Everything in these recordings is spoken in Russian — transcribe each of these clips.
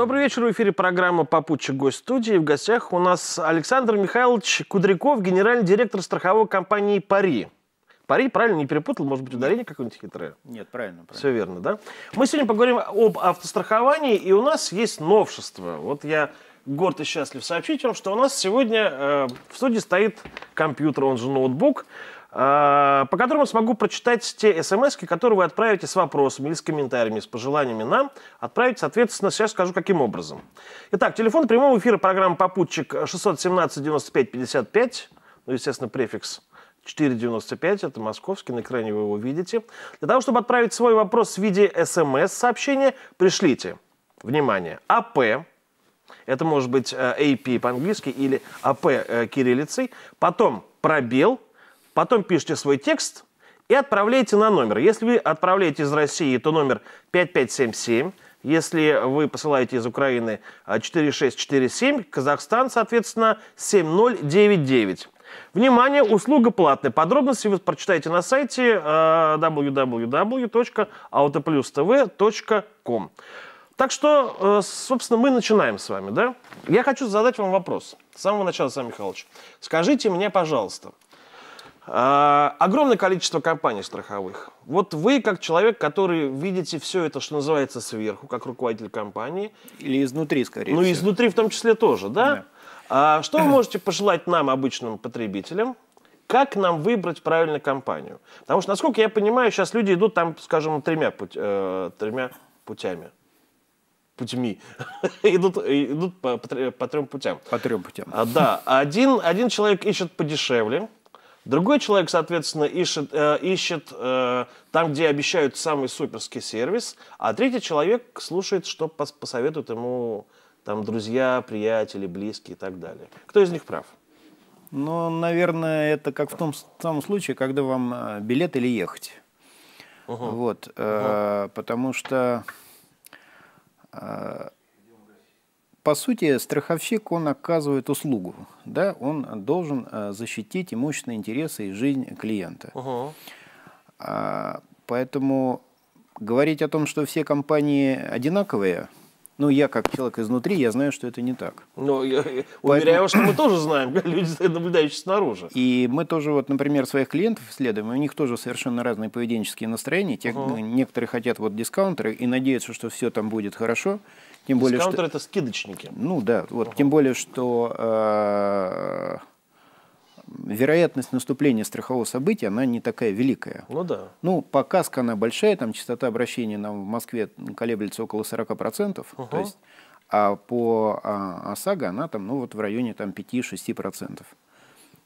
Добрый вечер. В эфире программа «Попутчик. Гость студии». В гостях у нас Александр Михайлович Кудряков, генеральный директор страховой компании «Пари». Пари, правильно, не перепутал? Может быть, ударение какое-нибудь хитрое? Нет, правильно, правильно. Все верно, да? Мы сегодня поговорим об автостраховании, и у нас есть новшество. Вот я горд и счастлив сообщить вам, что у нас сегодня э, в студии стоит компьютер, он же ноутбук, по которому смогу прочитать те смс, которые вы отправите с вопросами или с комментариями, с пожеланиями нам. Отправить, соответственно, сейчас скажу, каким образом. Итак, телефон прямого эфира программы «Попутчик» 617-95-55, ну, естественно, префикс 495, это московский, на экране вы его видите. Для того, чтобы отправить свой вопрос в виде смс-сообщения, пришлите, внимание, АП, это может быть э, AP по-английски или АП э, кириллицей, потом пробел, потом пишите свой текст и отправляете на номер. Если вы отправляете из России, то номер 5577, если вы посылаете из Украины 4647, Казахстан, соответственно, 7099. Внимание, услуга платная. Подробности вы прочитаете на сайте www.autoplustv.com. Так что, э, собственно, мы начинаем с вами, да? Я хочу задать вам вопрос. С самого начала, Сам Михайлович. Скажите мне, пожалуйста, э, огромное количество компаний страховых. Вот вы, как человек, который видите все это, что называется, сверху, как руководитель компании. Или изнутри, скорее Ну, всего. изнутри в том числе тоже, да? Да. А что вы можете пожелать нам, обычным потребителям, как нам выбрать правильную компанию? Потому что, насколько я понимаю, сейчас люди идут там, скажем, тремя, путь, э, тремя путями. Путьми. идут идут по, по, по трем путям. По трем путям. А, да, один, один человек ищет подешевле, другой человек, соответственно, ищет, э, ищет э, там, где обещают самый суперский сервис, а третий человек слушает, что пос- посоветуют ему там друзья, приятели, близкие и так далее. Кто из них прав? Ну, наверное, это как в том самом случае, когда вам э, билет или ехать. Вот, э, потому что, э, по сути, страховщик, он оказывает услугу, да, он должен э, защитить имущественные интересы и жизнь клиента. Угу. А, Поэтому говорить о том, что все компании одинаковые, ну, я как человек изнутри, я знаю, что это не так. Ну, я, я уверяю что мы тоже знаем, люди, наблюдающие снаружи. И мы тоже, вот, например, своих клиентов исследуем, у них тоже совершенно разные поведенческие настроения. Те, Некоторые хотят вот дискаунтеры и надеются, что все там будет хорошо. Тем более, что... Дискаунтеры это скидочники. Ну да, вот тем более, что э, вероятность наступления страхового события, она не такая великая. Ну да. Ну, по каско она большая, там частота обращений нам в Москве колеблется около 40%, то есть, а по а, ОСАГО она там, ну, вот в районе там 5-6%.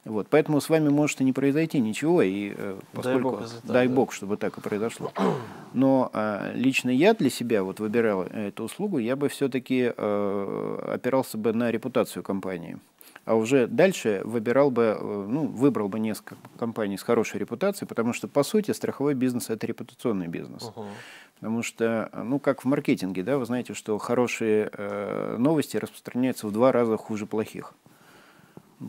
Вот, поэтому с вами может и не произойти ничего, и э, поскольку, бог, так, дай да. бог, чтобы так и произошло. Но э, лично я для себя вот выбирал эту услугу, я бы все-таки э, опирался бы на репутацию компании. А уже дальше выбирал бы, э, ну, выбрал бы несколько компаний с хорошей репутацией, потому что, по сути, страховой бизнес – это репутационный бизнес. Потому что, ну, как в маркетинге, да, вы знаете, что хорошие э, новости распространяются в два раза хуже плохих.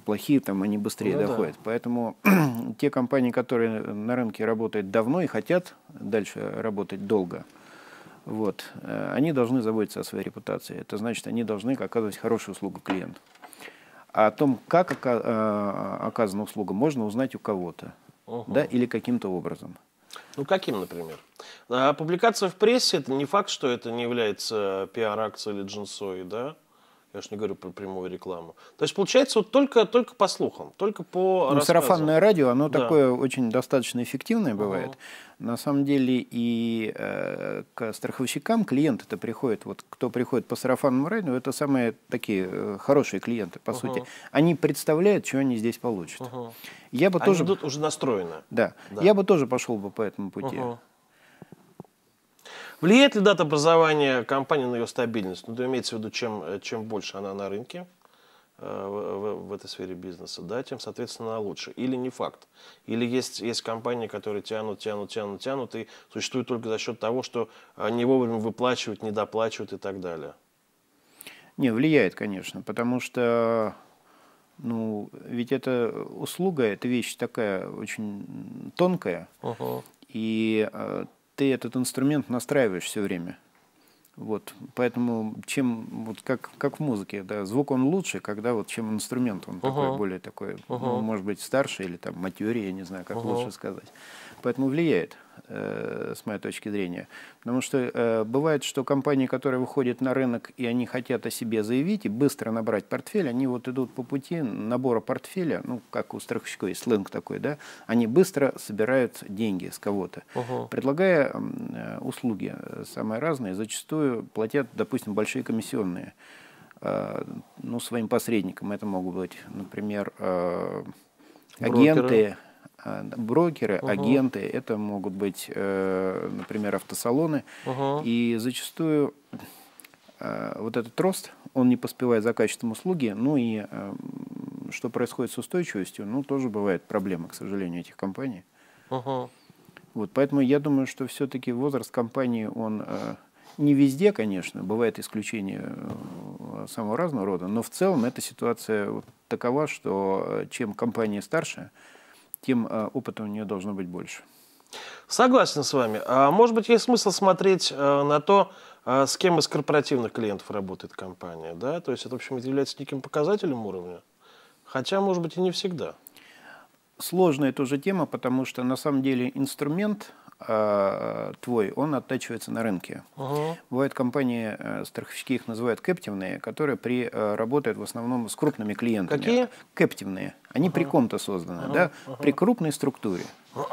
Плохие там, они быстрее Ну да. доходят. Поэтому те компании, которые на рынке работают давно и хотят дальше работать долго, вот, э, они должны заботиться о своей репутации. Это значит, они должны оказывать хорошую услугу клиенту. А о том, как э, оказана услуга, можно узнать у кого-то. Да, или каким-то образом. Ну, каким, например? А публикация в прессе, это не факт, что это не является пиар-акцией или джинсой, да? Я же не говорю про прямую рекламу. То есть, получается, вот только, только по слухам, только по Ну, рассказам. сарафанное радио, оно Да. такое очень достаточно эффективное бывает. На самом деле и э, к страховщикам клиенты-то приходят, вот кто приходит по сарафанному радио, это самые такие э, хорошие клиенты, по сути. Они представляют, что они здесь получат. Я бы Они тоже, идут уже настроены. да, Да. я бы тоже пошел бы по этому пути. Мгм. Влияет ли дата образования компании на ее стабильность? Ну, то имеется в виду, чем, э, чем больше она на рынке э, в, в- этой сфере бизнеса, да, тем, соответственно, она лучше. Или не факт. Или есть, есть компании, которые тянут, тянут, тянут, тянут, и существуют только за счет того, что не вовремя выплачивают, не доплачивают и так далее. Не, влияет, конечно, потому что, ну, ведь эта услуга, это вещь такая очень тонкая, и э, ты этот инструмент настраиваешь все время. Вот, поэтому чем, вот как, как в музыке, да, звук он лучше, когда вот чем инструмент, он uh-huh. такой, более такой, uh-huh. ну, может быть, старше или там матерее, я не знаю, как uh-huh. лучше сказать. Поэтому влияет. Э, с моей точки зрения. Потому что э, бывает, что компании, которые выходят на рынок и они хотят о себе заявить и быстро набрать портфель, они вот идут по пути набора портфеля, ну, как у страховщиков есть сленг такой, да, они быстро собирают деньги с кого-то. Угу. Предлагая э, услуги самые разные, зачастую платят, допустим, большие комиссионные ну, своим посредникам. Это могут быть, например, агенты, Брокеры. А, брокеры, угу. агенты, это могут быть, э, например, автосалоны. Угу. И зачастую э, вот этот рост, он не поспевает за качеством услуги, ну и э, что происходит с устойчивостью, ну тоже бывает проблема, к сожалению, этих компаний. Угу. Вот, поэтому я думаю, что все-таки возраст компании, он не везде, конечно, бывает исключения самого разного рода, но в целом эта ситуация такова, что чем компания старше, тем э, опыта у нее должно быть больше. Согласен с вами. А может быть, есть смысл смотреть э, на то, э, с кем из корпоративных клиентов работает компания, да? То есть это, в общем, является неким показателем уровня. Хотя, может быть, и не всегда. Сложная тоже тема, потому что на самом деле инструмент э, твой, он оттачивается на рынке. Угу. Бывают компании, э, страховщики их называют кэптивные, которые при, э, работают в основном с крупными клиентами. Какие? Кэптивные. Они угу. при ком-то созданы, угу. да, угу. при крупной структуре.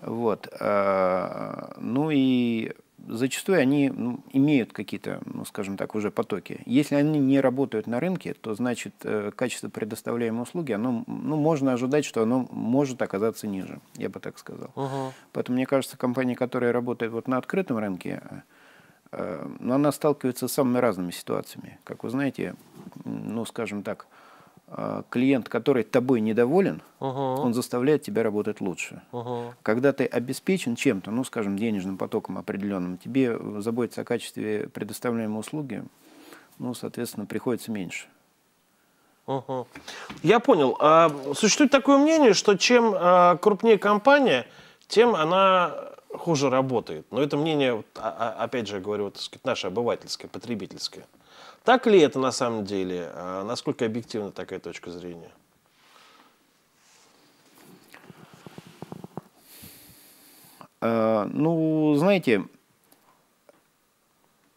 Вот. Э, ну и зачастую они ну, имеют какие-то, ну, скажем так, уже потоки. Если они не работают на рынке, то значит э, качество предоставляемой услуги, оно, ну, можно ожидать, что оно может оказаться ниже, я бы так сказал. Угу. Поэтому мне кажется, компания, которая работает вот на открытом рынке, э, ну, она сталкивается с самыми разными ситуациями. Как вы знаете, ну, скажем так, клиент, который тобой недоволен, uh-huh. он заставляет тебя работать лучше. Uh-huh. Когда ты обеспечен чем-то, ну, скажем, денежным потоком определенным, тебе заботиться о качестве предоставляемой услуги, ну, соответственно, приходится меньше. Угу. Я понял. А, существует такое мнение, что чем а, крупнее компания, тем она хуже работает. Но это мнение, а, опять же, я говорю, вот, сказать, наше обывательское, потребительское. Так ли это на самом деле? А насколько объективна такая точка зрения? А, ну, знаете,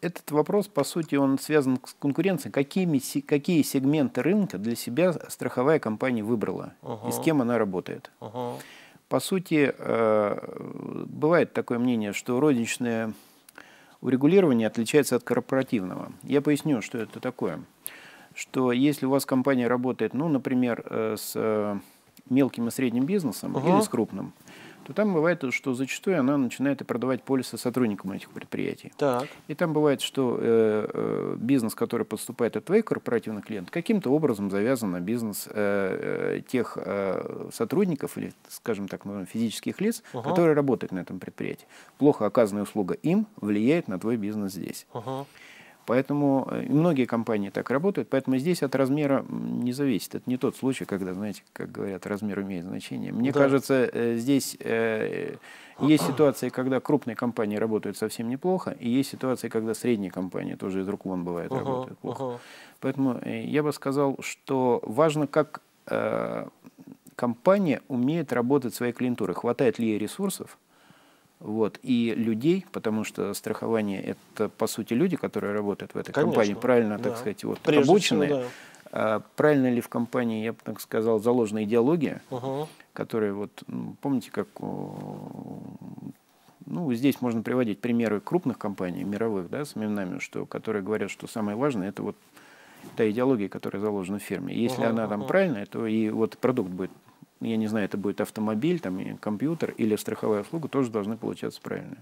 этот вопрос, по сути, он связан с конкуренцией. Какими, какие сегменты рынка для себя страховая компания выбрала uh-huh. и с кем она работает? Uh-huh. По сути, э, бывает такое мнение, что розничная урегулирование отличается от корпоративного. Я поясню, что это такое. Что если у вас компания работает, ну, например, э, с э, мелким и средним бизнесом угу. или с крупным, то там бывает, что зачастую она начинает и продавать полисы сотрудникам этих предприятий. Так. И там бывает, что э, э, бизнес, который поступает от твоих корпоративных клиентов, каким-то образом завязан на бизнес э, э, тех э, сотрудников или, скажем так, ну, физических лиц, угу. которые работают на этом предприятии. Плохо оказанная услуга им влияет на твой бизнес здесь. Угу. Поэтому э, многие компании так работают, поэтому здесь от размера не зависит. Это не тот случай, когда, знаете, как говорят, размер имеет значение. Мне да. кажется, э, здесь э, есть ситуации, когда крупные компании работают совсем неплохо, и есть ситуации, когда средние компании тоже из рук вон бывает uh-huh, работают плохо. Uh-huh. Поэтому я бы сказал, что важно, как компания умеет работать своей клиентурой, хватает ли ей ресурсов, вот, и людей, потому что страхование – это, по сути, люди, которые работают в этой Конечно, компании, правильно, да. так сказать, вот, обученные. Всего, да. А правильно ли в компании, я бы так сказал, заложена идеология, угу. которая, вот, помните, как ну, здесь можно приводить примеры крупных компаний, мировых, да, с именами, что, которые говорят, что самое важное – это вот та идеология, которая заложена в фирме. Если uh она там uh правильная, то и вот продукт будет я не знаю, это будет автомобиль, там, компьютер или страховая услуга, тоже должны получаться правильно.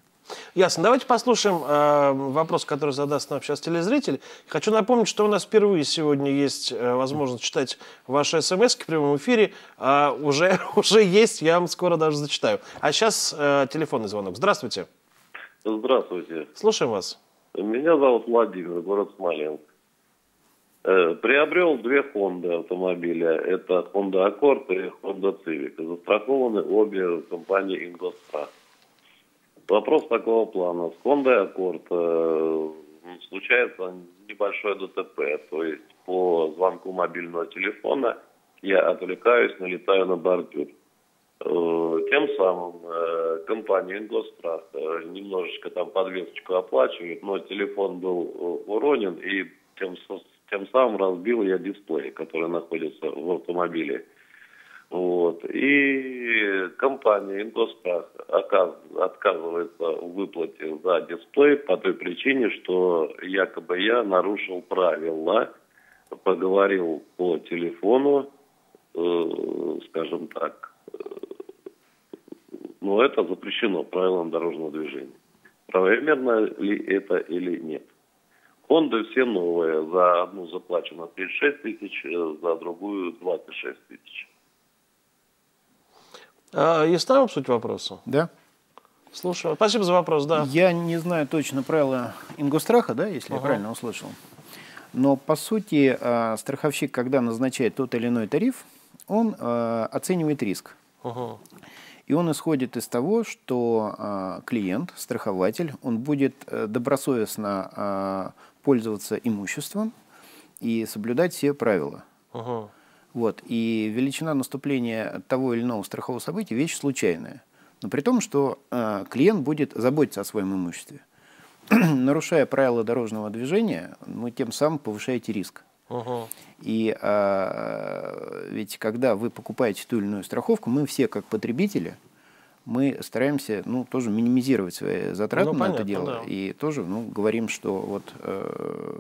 Ясно. Давайте послушаем э, вопрос, который задаст нам сейчас телезритель. Хочу напомнить, что у нас впервые сегодня есть э, возможность читать ваши смс в прямом эфире. Э, уже, уже есть, я вам скоро даже зачитаю. А сейчас э, телефонный звонок. Здравствуйте. Здравствуйте. Слушаем вас. Меня зовут Владимир, город Смоленск. Э, приобрел две Honda автомобиля. Это Honda Accord и Honda Civic. Застрахованы обе компании Ингострах. Вопрос такого плана. С Honda Accord э, случается небольшое ДТП. То есть по звонку мобильного телефона я отвлекаюсь, налетаю на бордюр. Э, тем самым компания Ингострах немножечко там подвесочку оплачивает, но телефон был уронен и тем, тем самым разбил я дисплей, который находится в автомобиле. Вот. И компания Ингострах отказывается в выплате за дисплей по той причине, что якобы я нарушил правила, поговорил по телефону, э, скажем так, э, но это запрещено правилам дорожного движения. Правомерно ли это или нет? Фонды все новые. За одну заплачено 36 тысяч, э, за другую 26 тысяч. А, ясна вам суть вопроса? Да. Слушаю. Спасибо за вопрос, да. Я не знаю точно правила Ингостраха, да, если ага. я правильно услышал. Но по сути а, страховщик, когда назначает тот или иной тариф, он а, оценивает риск. Ага. И он исходит из того, что клиент, страхователь, он будет э, добросовестно пользоваться имуществом и соблюдать все правила. Ага. Вот. И величина наступления того или иного страхового события – вещь случайная. Но при том, что э, клиент будет заботиться о своем имуществе. Нарушая правила дорожного движения, вы тем самым повышаете риск. Угу. И э, ведь когда вы покупаете ту или иную страховку, мы все как потребители, мы стараемся ну, тоже минимизировать свои затраты ну, на понятно, это дело. Да. И тоже ну, говорим, что вот э,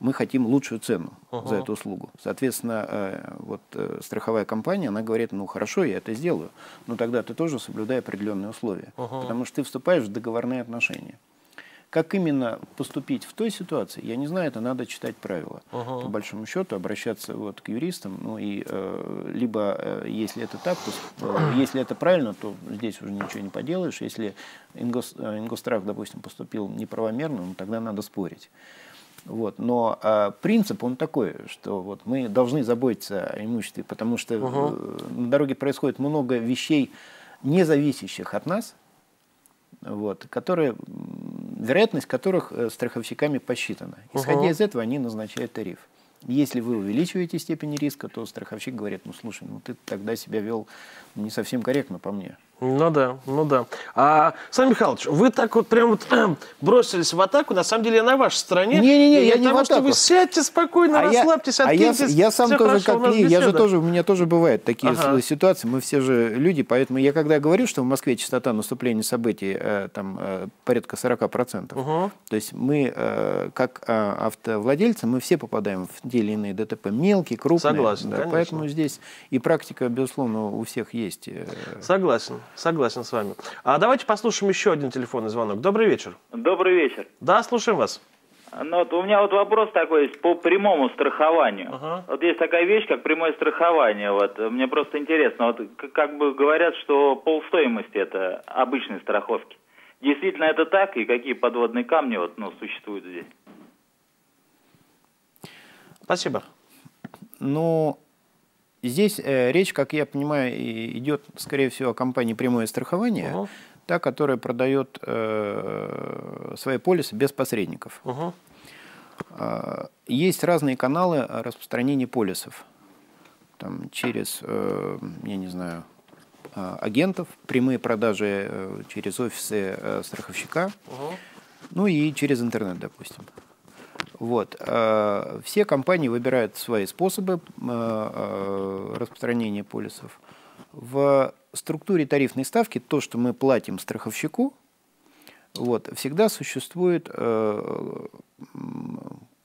мы хотим лучшую цену uh-huh. за эту услугу. Соответственно, э, вот э, страховая компания, она говорит, ну хорошо, я это сделаю, но тогда ты тоже соблюдай определенные условия, uh-huh. потому что ты вступаешь в договорные отношения. Как именно поступить в той ситуации, я не знаю, это надо читать правила. Uh-huh. По большому счету обращаться вот к юристам, ну и э, либо, э, если это так, то э, если это правильно, то здесь уже ничего не поделаешь. Если ингос, э, ингострах, допустим, поступил неправомерно, ну, тогда надо спорить. Вот. Но а, принцип он такой, что вот мы должны заботиться о имуществе, потому что угу. на дороге происходит много вещей, не зависящих от нас, вот, которые, вероятность которых э, страховщиками посчитана. Исходя угу. из этого, они назначают тариф. Если вы увеличиваете степень риска, то страховщик говорит, ну слушай, ну ты тогда себя вел не совсем корректно по мне. Ну да, ну да. А, Сан Михайлович, вы так вот прям вот бросились в атаку, на самом деле я на вашей стороне. Не-не-не, я не потому, в атаку. что вы сядьте спокойно, а расслабьтесь, я, откиньтесь. А я, я сам тоже как клиент, я же тоже, у меня тоже бывают такие ага. ситуации, мы все же люди, поэтому я когда говорю, что в Москве частота наступления событий э, там э, порядка 40%, угу. то есть мы э, как автовладельцы, мы все попадаем в те или иные ДТП, мелкие, крупные. Согласен, да, Поэтому здесь и практика, безусловно, у всех есть. Согласен. Согласен с вами. А давайте послушаем еще один телефонный звонок. Добрый вечер. Добрый вечер. Да, слушаем вас. Ну, вот у меня вот вопрос такой есть по прямому страхованию. Ага. Вот есть такая вещь, как прямое страхование. Вот мне просто интересно, вот как бы говорят, что полстоимости это обычной страховки. Действительно это так и какие подводные камни вот, ну, существуют здесь? Спасибо. Ну, Здесь э, речь, как я понимаю, идет, скорее всего, о компании «Прямое страхование», угу. та, которая продает э, свои полисы без посредников. Угу. Э, есть разные каналы распространения полисов. Там, через, э, я не знаю, э, агентов, прямые продажи э, через офисы э, страховщика, угу. ну и через интернет, допустим. Вот. Э, все компании выбирают свои способы э, э, распространения полисов. В структуре тарифной ставки то, что мы платим страховщику, вот, всегда существует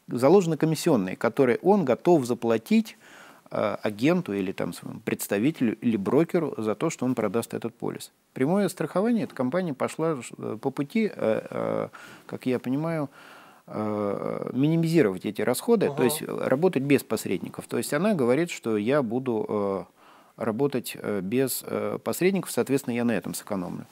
заложены комиссионные, которые он готов заплатить агенту или там своему представителю или брокеру за то, что он продаст этот полис. Прямое страхование, эта компания пошла по пути, как я понимаю, минимизировать эти расходы, uh то есть работать без посредников. То есть она говорит, что я буду э, работать э, без посредников, соответственно, я на этом сэкономлю.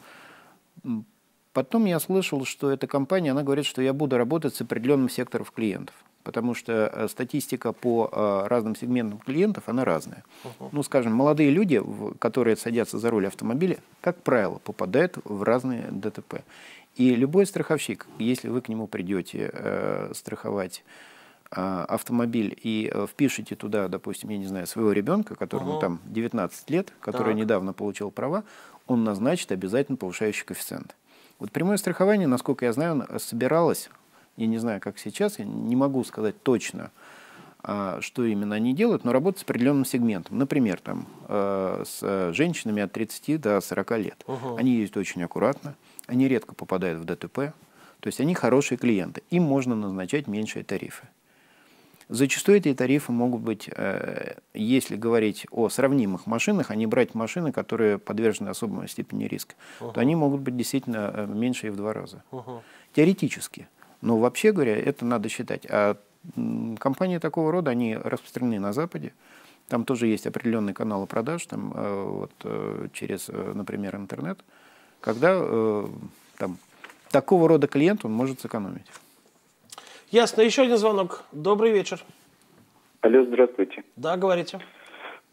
Потом я слышал, что эта компания, она говорит, что я буду работать с определенным сектором клиентов. потому что статистика по разным сегментам клиентов, она разная. Uh-huh. Ну, скажем, молодые люди, которые садятся за руль автомобиля, как правило, попадают в разные ДТП. И любой страховщик, если вы к нему придете э, страховать э, автомобиль и э, впишите туда, допустим, я не знаю, своего ребенка, которому угу. там 19 лет, который так. недавно получил права, он назначит обязательно повышающий коэффициент. Вот прямое страхование, насколько я знаю, собиралось, я не знаю, как сейчас, я не могу сказать точно, э, что именно они делают, но работают с определенным сегментом. Например, там, э, с женщинами от 30 до 40 лет. Угу. Они ездят очень аккуратно они редко попадают в ДТП, то есть они хорошие клиенты, им можно назначать меньшие тарифы. Зачастую эти тарифы могут быть, э, если говорить о сравнимых машинах, а не брать машины, которые подвержены особой степени риска, uh-huh. то они могут быть действительно э, меньше и в два раза. Uh-huh. Теоретически. Но вообще говоря, это надо считать. А компании такого рода, они распространены на Западе. Там тоже есть определенные каналы продаж, там, э, вот, через, например, интернет. Uh когда э, там, такого рода клиент он может сэкономить. Ясно. Еще один звонок. Добрый вечер. Алло, здравствуйте. Да, говорите.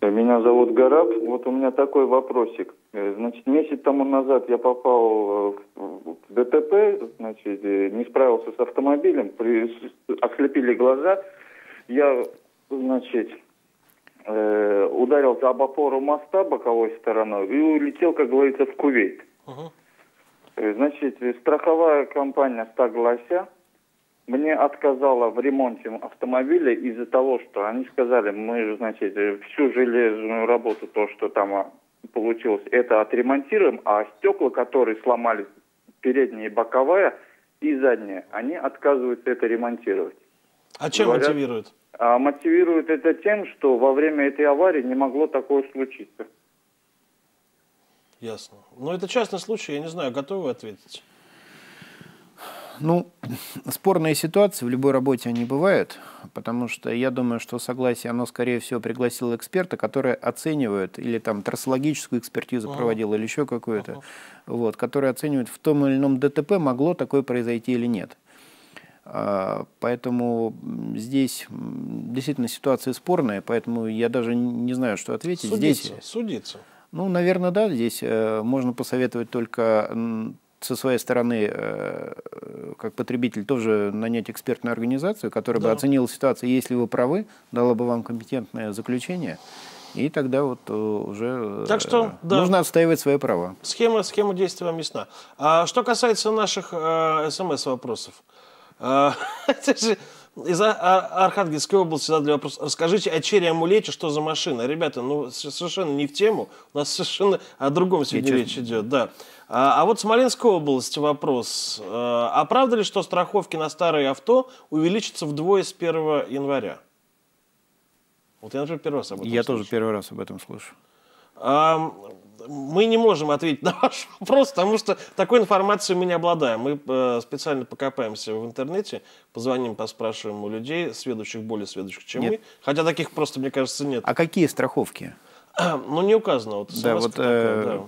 Э, меня зовут Гараб. Вот у меня такой вопросик. Э, значит, месяц тому назад я попал э, в ДТП, значит, не справился с автомобилем, при... ослепили глаза. Я, значит, ударился об опору моста боковой стороной и улетел, как говорится, в кувейт. Угу. Значит, страховая компания «Стаглася» мне отказала в ремонте автомобиля из-за того, что они сказали, мы, значит, всю железную работу, то, что там а, получилось, это отремонтируем, а стекла, которые сломались, передняя и боковая, и задняя, они отказываются это ремонтировать. А чем Говорят, мотивируют? А мотивируют это тем, что во время этой аварии не могло такое случиться. Ясно. Но это частный случай, я не знаю, готовы ответить? Ну, спорные ситуации в любой работе они бывают, потому что я думаю, что согласие, оно, скорее всего, пригласило эксперта, который оценивает, или там трассологическую экспертизу uh-huh. проводил, или еще какую-то, uh-huh. вот, который оценивает, в том или ином ДТП могло такое произойти или нет. А, поэтому здесь действительно ситуация спорная, поэтому я даже не знаю, что ответить. Судиться, здесь... судиться. Ну, наверное, да. Здесь э, можно посоветовать только со своей стороны, э, как потребитель, тоже нанять экспертную организацию, которая да. бы оценила ситуацию. Если вы правы, дала бы вам компетентное заключение. И тогда вот э, уже так что, да. нужно отстаивать свои права. Схема, схема действия вам ясна. А что касается наших э, смс-вопросов. Э, это же из Архангельской области задали вопрос. Расскажите о черри-амулете, что за машина? Ребята, ну совершенно не в тему. У нас совершенно о другом сегодня Я речь идет. Да. А, а вот Смоленской области вопрос. А правда ли, что страховки на старые авто увеличатся вдвое с 1 января? Вот я, например, первый раз об этом Я слышу. тоже первый раз об этом слышу. А, мы не можем ответить на ваш вопрос, потому что такой информацией мы не обладаем. Мы э, специально покопаемся в интернете, позвоним, поспрашиваем у людей, сведущих, более сведущих, чем нет. мы. Хотя таких просто, мне кажется, нет. А какие страховки? ну, не указано. Вот, да, вот, такая, э... да.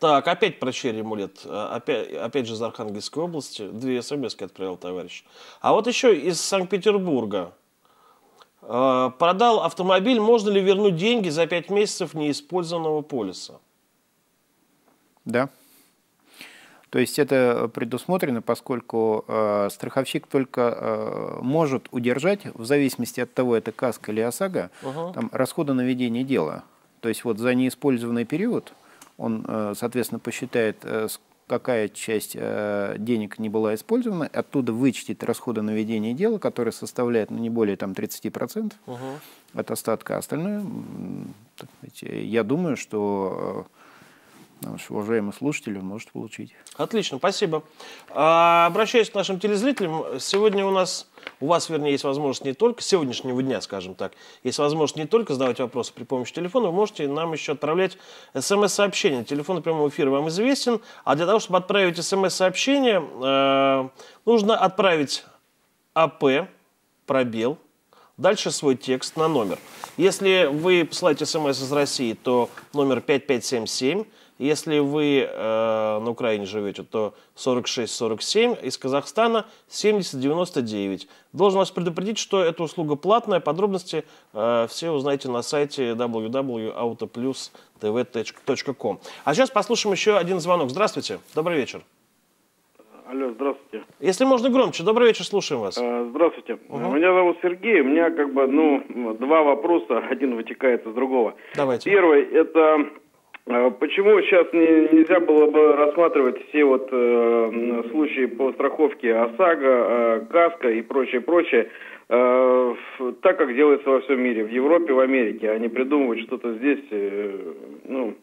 Так, опять про черри мулет. Опять, опять же из Архангельской области. Две смс отправил товарищ. А вот еще из Санкт-Петербурга. Э, продал автомобиль, можно ли вернуть деньги за 5 месяцев неиспользованного полиса? Да. То есть это предусмотрено, поскольку э, страховщик только э, может удержать, в зависимости от того, это каска или ОСАГО, угу. там, расходы на ведение дела. То есть вот за неиспользованный период он, э, соответственно, посчитает, э, какая часть э, денег не была использована, оттуда вычтить расходы на ведение дела, которые составляют ну, не более там, 30% угу. от остатка. Остальное, я думаю, что э, наш уважаемый слушатель может получить. Отлично, спасибо. А, обращаюсь к нашим телезрителям. Сегодня у нас у вас, вернее, есть возможность не только сегодняшнего дня, скажем так, есть возможность не только задавать вопросы при помощи телефона, вы можете нам еще отправлять смс-сообщения. Телефон прямого эфира вам известен, а для того, чтобы отправить смс-сообщение, э, нужно отправить АП, пробел, дальше свой текст на номер. Если вы посылаете смс из России, то номер 5577, Если вы э, на Украине живете, то 46-47, из Казахстана 70-99. Должен вас предупредить, что эта услуга платная. Подробности э, все узнаете на сайте www.autoplus.tv.com. А сейчас послушаем еще один звонок. Здравствуйте, добрый вечер. Алло, здравствуйте. Если можно громче, добрый вечер, слушаем вас. А, здравствуйте. Угу. Меня зовут Сергей. У меня как бы, ну, два вопроса, один вытекает из другого. Давайте. Первый, это почему сейчас не, нельзя было бы рассматривать все вот э, случаи по страховке ОСАГО, э, КАСКО и прочее, прочее, э, так, как делается во всем мире, в Европе, в Америке, а не придумывать что-то здесь, э, ну,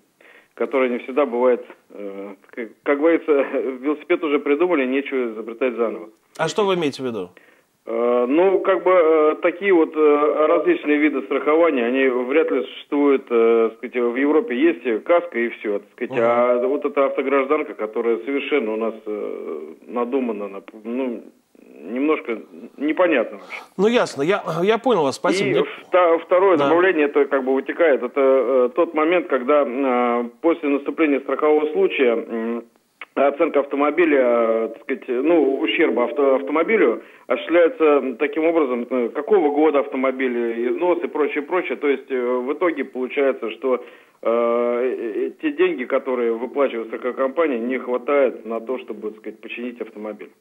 которое не всегда бывает, э, как, как говорится, велосипед уже придумали, нечего изобретать заново. А что вы имеете в виду? Ну, как бы э, такие вот э, различные виды страхования, они вряд ли существуют, сказать, в Европе есть каска и все, так сказать, угу. а вот эта автогражданка, которая совершенно у нас надумана, ну, немножко непонятно вообще. Ну ясно, я, я понял вас, спасибо. И второе да. добавление, это как бы вытекает, это э, тот момент, когда э, после наступления страхового случая э, оценка автомобиля, так сказать, ну, ущерба авто, автомобилю осуществляется таким образом, э, какого года автомобиль, износ и прочее, прочее. То есть э, в итоге получается, что э, те деньги, которые выплачивает страховая компания, не хватает на то, чтобы, так сказать, починить автомобиль.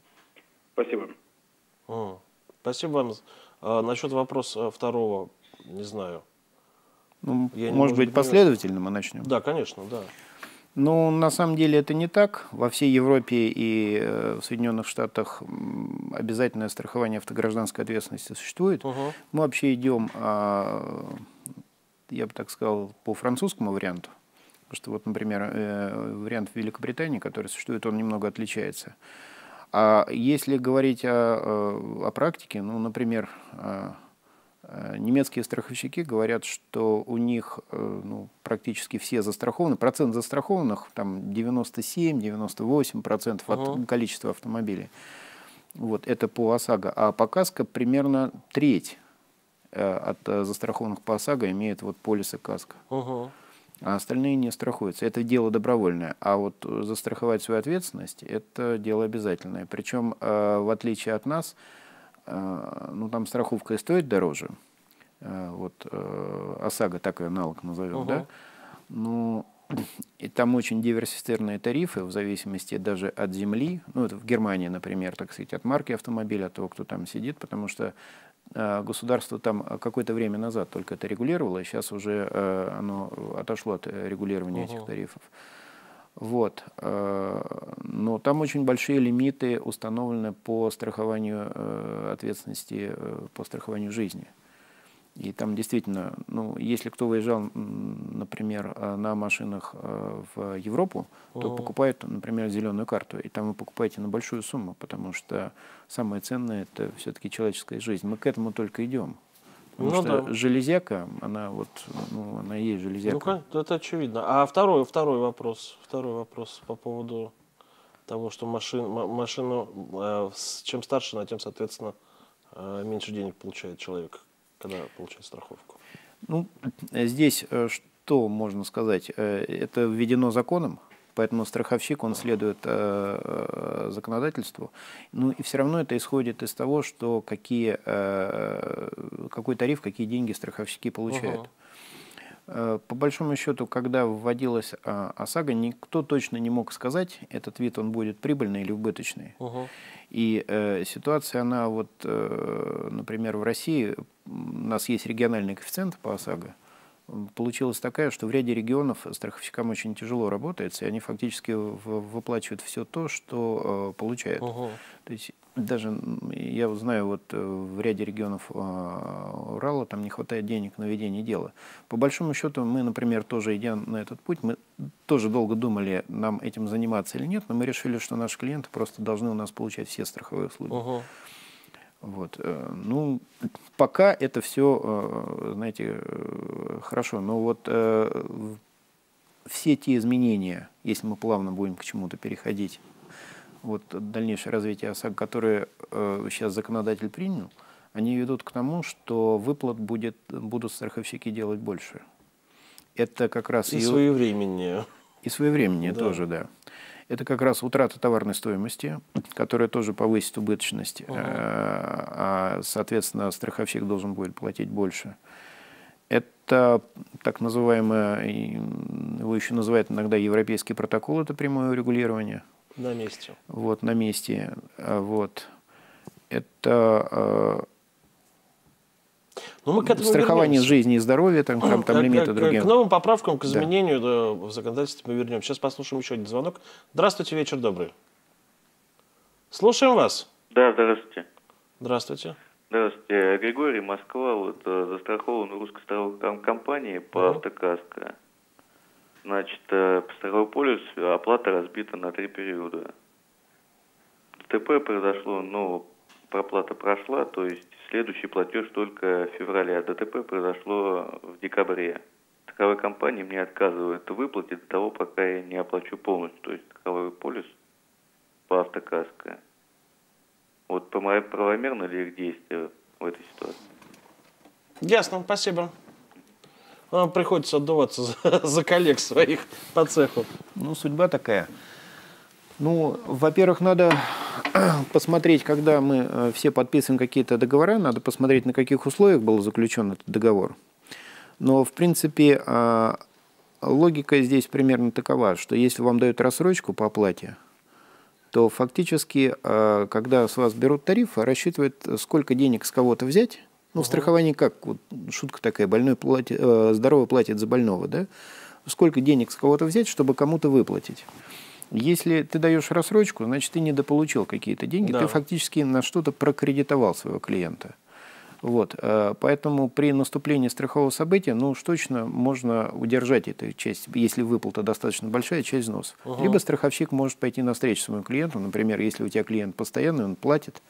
Спасибо. О, спасибо вам. А, насчет вопроса второго, не знаю. Ну, Я может быть, последовательно мы начнем? Да, конечно, да. Ну, на самом деле это не так. Во всей Европе и э, в Соединенных Штатах обязательное страхование автогражданской ответственности существует. Угу. Мы вообще идем, а, я бы так сказал, по французскому варианту. Потому что вот, например, э, вариант в Великобритании, который существует, он немного отличается. А если говорить о, о практике, ну, например, немецкие страховщики говорят, что у них ну, практически все застрахованы, процент застрахованных там 97-98% от uh-huh. количества автомобилей. Вот, это по ОСАГО. А по КАСКО примерно треть э, от застрахованных по ОСАГО имеют вот полисы КАСКО. Uh-huh а остальные не страхуются. Это дело добровольное. А вот застраховать свою ответственность – это дело обязательное. Причем, э, в отличие от нас, э, ну, там страховка и стоит дороже. Э, вот ОСАГО, такой аналог назовем, угу. да? Ну, и там очень диверсифицированные тарифы в зависимости даже от земли. Ну, это в Германии, например, так сказать, от марки автомобиля, от того, кто там сидит, потому что Э, государство там какое-то время назад только это регулировало, и сейчас уже э, оно отошло от регулирования угу. этих тарифов. Вот. Э, но там очень большие лимиты установлены по страхованию ответственности, по страхованию жизни. И там действительно, ну, если кто выезжал, например, э, на машинах э, в Европу, то О. покупает, например, зеленую карту. И там вы покупаете на большую сумму, потому что самое ценное это все-таки человеческая жизнь. Мы к этому только идем. Потому ну, что да. железяка, она вот, ну, она и есть железяка. Ну, это очевидно. А второй, второй вопрос, второй вопрос по поводу того, что машин, машину, э, чем старше она, тем, соответственно, меньше денег получает человек когда получать страховку? Ну, здесь э, что можно сказать? Э, это введено законом, поэтому страховщик, он следует э, законодательству. Ну и все равно это исходит из того, что какие, какой тариф, какие деньги страховщики получают. Угу. По большому счету, когда вводилась ОСАГО, никто точно не мог сказать, этот вид он будет прибыльный или убыточный. Угу. И э, ситуация, она вот, э, например, в России, у нас есть региональный коэффициент по ОСАГО, получилась такая, что в ряде регионов страховщикам очень тяжело работается, и они фактически выплачивают все то, что э, получают. Угу. То есть даже я знаю, вот э, в ряде регионов э, Урала там не хватает денег на ведение дела. По большому счету мы, например, тоже идя на этот путь, мы тоже долго думали, нам этим заниматься или нет, но мы решили, что наши клиенты просто должны у нас получать все страховые услуги. Угу. Вот. Э, ну, пока это все, э, знаете, э, хорошо, но вот все те изменения, если мы плавно будем к чему-то переходить, вот дальнейшее развитие ОСАГО, которое сейчас законодатель принял, они ведут к тому, что выплат будет, будут страховщики делать больше. Это как раз... И, и своевременнее. И своевременнее да. тоже, да. Это как раз утрата товарной стоимости, которая тоже повысит убыточность, угу. а, соответственно, страховщик должен будет платить больше. Это так называемое, его еще называют иногда европейский протокол, это прямое урегулирование. На месте. Вот, на месте. А, вот. Это но ну, мы к этому страхование вернемся. жизни и здоровья, там, там, там лимиты другие. К новым поправкам, к изменению да. в законодательстве мы вернемся. Сейчас послушаем еще один звонок. Здравствуйте, вечер добрый. Слушаем вас. Да, здравствуйте. Здравствуйте. Здравствуйте. Григорий, Москва. Вот э, застрахован русской страховой компании по uh-huh. автокаско. Значит, э, по страховой полис оплата разбита на три периода. ДТП произошло, ну, проплата прошла, то есть следующий платеж только в феврале, а ДТП произошло в декабре. Страховая компания мне отказывает в выплате до того, пока я не оплачу полностью, то есть страховой полис по автокаско. Вот правомерно ли их действия в этой ситуации? Ясно, спасибо. Вам приходится отдуваться за, за коллег своих по цеху. Ну, судьба такая. Ну, во-первых, надо посмотреть, когда мы э, все подписываем какие-то договора, надо посмотреть, на каких условиях был заключен этот договор. Но, в принципе, э, логика здесь примерно такова, что если вам дают рассрочку по оплате, то фактически, э, когда с вас берут тариф, рассчитывают, сколько денег с кого-то взять. Ну, в страховании как? Вот шутка такая, больной платит, здоровый платит за больного, да? Сколько денег с кого-то взять, чтобы кому-то выплатить. Если ты даешь рассрочку, значит, ты недополучил какие-то деньги, да. ты фактически на что-то прокредитовал своего клиента. Вот, э, поэтому при наступлении страхового события, ну уж точно можно удержать эту часть, если выплата достаточно большая, часть взносов. Угу. Либо страховщик может пойти навстречу своему клиенту, например, если у тебя клиент постоянный, он платит,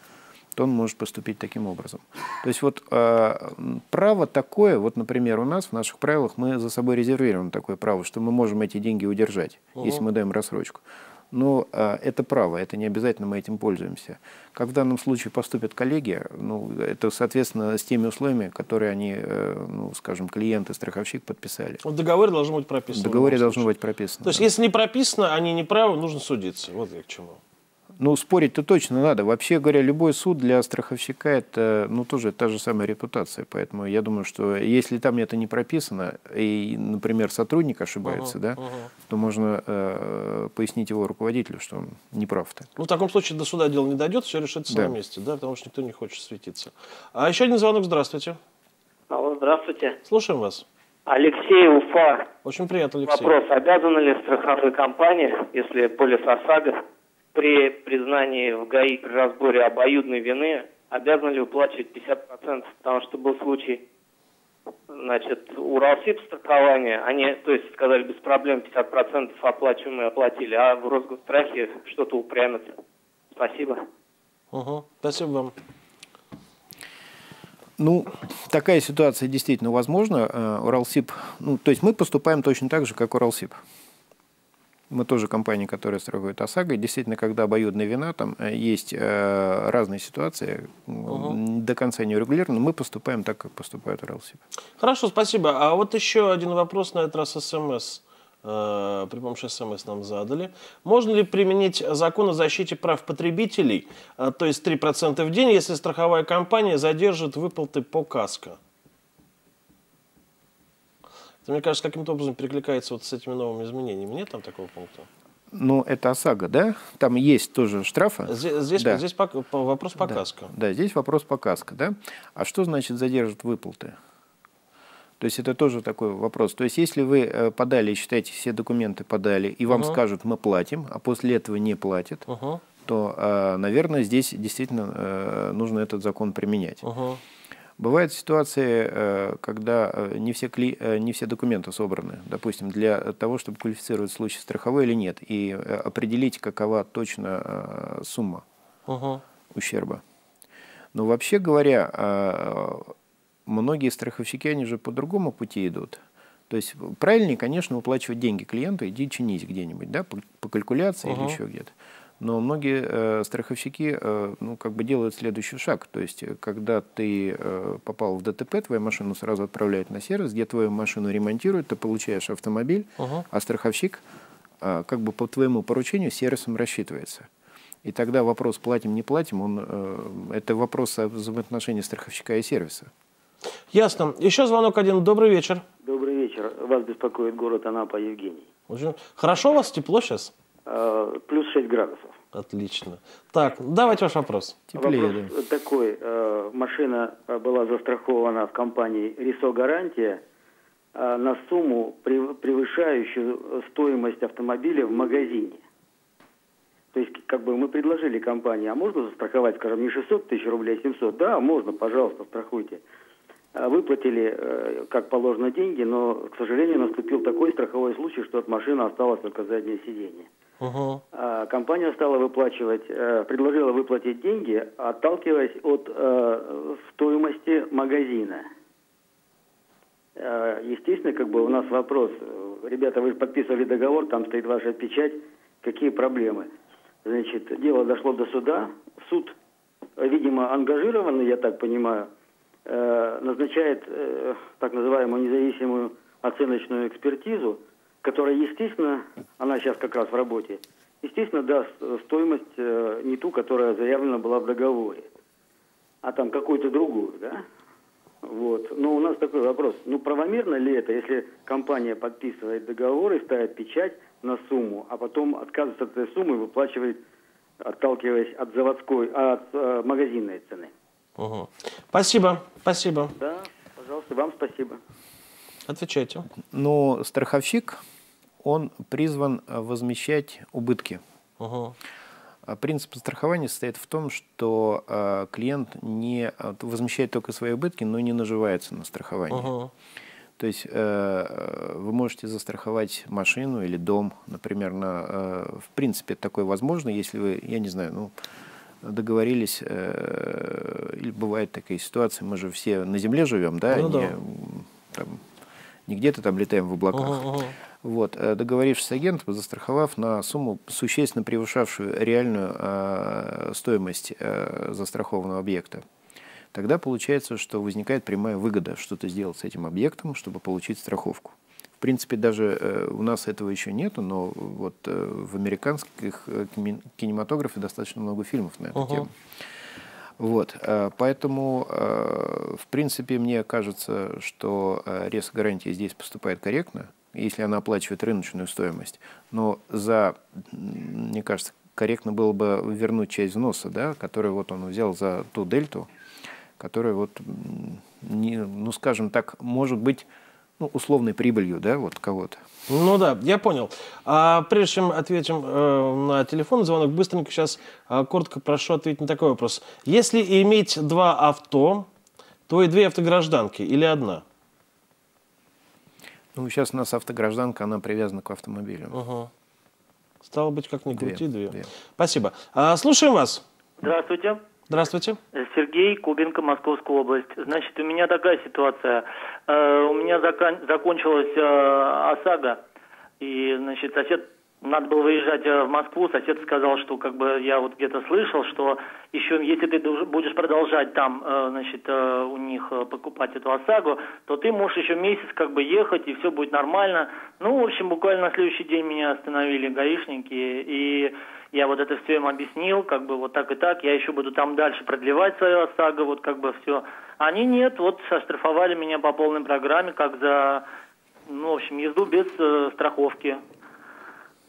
то он может поступить таким образом. То есть вот э, право такое, вот, например, у нас в наших правилах мы за собой резервируем такое право, что мы можем эти деньги удержать, угу. если мы даем рассрочку. Но э, это право, это не обязательно мы этим пользуемся. Как в данном случае поступят коллеги, ну, это, соответственно, с теми условиями, которые они, э, ну, скажем, клиенты, страховщик подписали. В договоре должно быть прописано. В договоре должно быть прописано. То есть, да. если не прописано, они не правы, нужно судиться. Вот я к чему. Ну, спорить-то точно надо. Вообще говоря, любой суд для страховщика это, ну, тоже та же самая репутация. Поэтому я думаю, что если там это не прописано, и, например, сотрудник ошибается, uh-huh, да, uh-huh. то можно э, пояснить его руководителю, что он не прав. -то. Ну, в таком случае до суда дело не дойдет, все решится да. на месте, да, потому что никто не хочет светиться. А еще один звонок, здравствуйте. Алло, здравствуйте. Слушаем вас. Алексей Уфа. Очень приятно, Алексей. Вопрос, обязаны ли страховые компании, если полис ОСАГО при признании в ГАИ при разборе обоюдной вины обязаны ли выплачивать 50%, потому что был случай, значит, Уралсиб страхование, они, то есть, сказали, без проблем 50% оплачиваемые оплатили, а в Росгострахе что-то упрямится. Спасибо. Угу. Спасибо вам. Ну, такая ситуация действительно возможна. Э, Уралсиб, ну, то есть мы поступаем точно так же, как Уралсиб. Мы тоже компания, которая страхует ОСАГО. И действительно, когда обоюдная вина, там э, есть э, разные ситуации, угу. до конца не урегулированы, мы поступаем так, как поступают РЛСИП. Хорошо, спасибо. А вот еще один вопрос, на этот раз СМС. Э, при помощи СМС нам задали. Можно ли применить закон о защите прав потребителей, э, то есть 3% в день, если страховая компания задержит выплаты по КАСКО? Это, мне кажется, каким-то образом перекликается вот с этими новыми изменениями. Нет там такого пункта? Ну, это ОСАГО, да? Там есть тоже штрафы. Здесь, здесь, да. здесь по, по, вопрос по да. Да, здесь вопрос по КАСКО, да? А что значит задержат выплаты? То есть это тоже такой вопрос. То есть если вы э, подали, считаете, все документы подали, и вам uh-huh. скажут, мы платим, а после этого не платят, uh-huh. то, э, наверное, здесь действительно э, нужно этот закон применять. Uh-huh. Бывают ситуации, э, когда э, не все, кли... Э, не все документы собраны, допустим, для того, чтобы квалифицировать случай страховой или нет, и определить, какова точно сумма угу. ущерба. Но вообще говоря, многие страховщики, они же по другому пути идут. То есть правильнее, конечно, выплачивать деньги клиенту, иди чинись где-нибудь, да, по, по калькуляции угу. или еще где-то. Но многие э, страховщики э, ну, как бы делают следующий шаг. То есть, э, когда ты э, попал в ДТП, твою машину сразу отправляют на сервис, где твою машину ремонтируют, ты получаешь автомобиль, uh-huh. а страховщик а, как бы по твоему поручению сервисом рассчитывается. И тогда вопрос платим, не платим, он, э, это вопрос о взаимоотношении страховщика и сервиса. Ясно. Еще звонок один. Добрый вечер. Добрый вечер. Вас беспокоит город Анапа, Евгений. Хорошо у вас тепло сейчас? А, плюс 6 градусов. Отлично. Так, давайте ваш вопрос. Теплее, вопрос да. такой. Э, машина была застрахована в компании «Рисо Гарантия» э, на сумму, превышающую стоимость автомобиля в магазине. То есть, как бы мы предложили компании, а можно застраховать, скажем, не 600 тысяч рублей, а 700? Да, можно, пожалуйста, страхуйте. Выплатили, э, как положено, деньги, но, к сожалению, наступил такой страховой случай, что от машины осталось только заднее сиденье. Uh-huh. А компания стала выплачивать, э, предложила выплатить деньги, отталкиваясь от э, стоимости магазина. Естественно, как бы у нас вопрос, ребята, вы подписывали договор, там стоит ваша печать, какие проблемы? Значит, дело дошло до суда. Суд, видимо, ангажированный, я так понимаю, э, назначает э, так называемую независимую оценочную экспертизу, которая, естественно, она сейчас как раз в работе, естественно, даст стоимость э, не ту, которая заявлена была в договоре, а там какую-то другую, да? Вот. Но у нас такой вопрос. Ну, правомерно ли это, если компания подписывает договор и ставит печать, на сумму, а потом отказывается от этой суммы и выплачивает, отталкиваясь от заводской, от э, магазинной цены. Угу. Спасибо, спасибо. Да, пожалуйста, вам спасибо. Отвечайте. Но страховщик, он призван возмещать убытки. Угу. Принцип страхования состоит в том, что э, клиент не возмещает только свои убытки, но не наживается на страховании. Угу. То есть э, вы можете застраховать машину или дом, например, на, э, в принципе, такое возможно, если вы, я не знаю, ну, договорились, э, или бывает такая ситуация, мы же все на земле живем, да, ну, не, да. Там, не где-то там летаем в облаках. Ага. Вот, договорившись с агентом, застраховав на сумму, существенно превышавшую реальную э, стоимость э, застрахованного объекта тогда получается, что возникает прямая выгода что-то сделать с этим объектом, чтобы получить страховку. В принципе, даже э, у нас этого еще нету, но вот э, в американских э, кинематографе достаточно много фильмов на эту uh-huh. тему. Вот, э, поэтому, э, в принципе, мне кажется, что э, реск-гарантия здесь поступает корректно, если она оплачивает рыночную стоимость. Но за, мне кажется, корректно было бы вернуть часть взноса, да, который вот он взял за ту дельту, которая вот, не, ну скажем так, может быть ну, условной прибылью, да, вот кого-то. Ну да, я понял. А прежде чем ответим э, на телефон звонок, быстренько сейчас э, коротко прошу ответить на такой вопрос. Если иметь два авто, то и две автогражданки или одна? Ну, сейчас у нас автогражданка, она привязана к автомобилю. Угу. Стало быть, как ни крути, две. две. Спасибо. А, слушаем вас. Здравствуйте. Здравствуйте. Сергей Кубинка, Московская область. Значит, у меня такая ситуация. Э, у меня закон, закончилась э, ОСАГО, и, значит, сосед надо было выезжать э, в Москву, сосед сказал, что как бы я вот где-то слышал, что еще если ты будешь продолжать там, значит, у них покупать эту ОСАГО, то ты можешь еще месяц как бы ехать, и все будет нормально. Ну, в общем, буквально на следующий день меня остановили гаишники, и я вот это все им объяснил, как бы вот так и так, я еще буду там дальше продлевать свою ОСАГО, вот как бы все. Они нет, вот оштрафовали меня по полной программе, как за, ну, в общем, езду без э, страховки.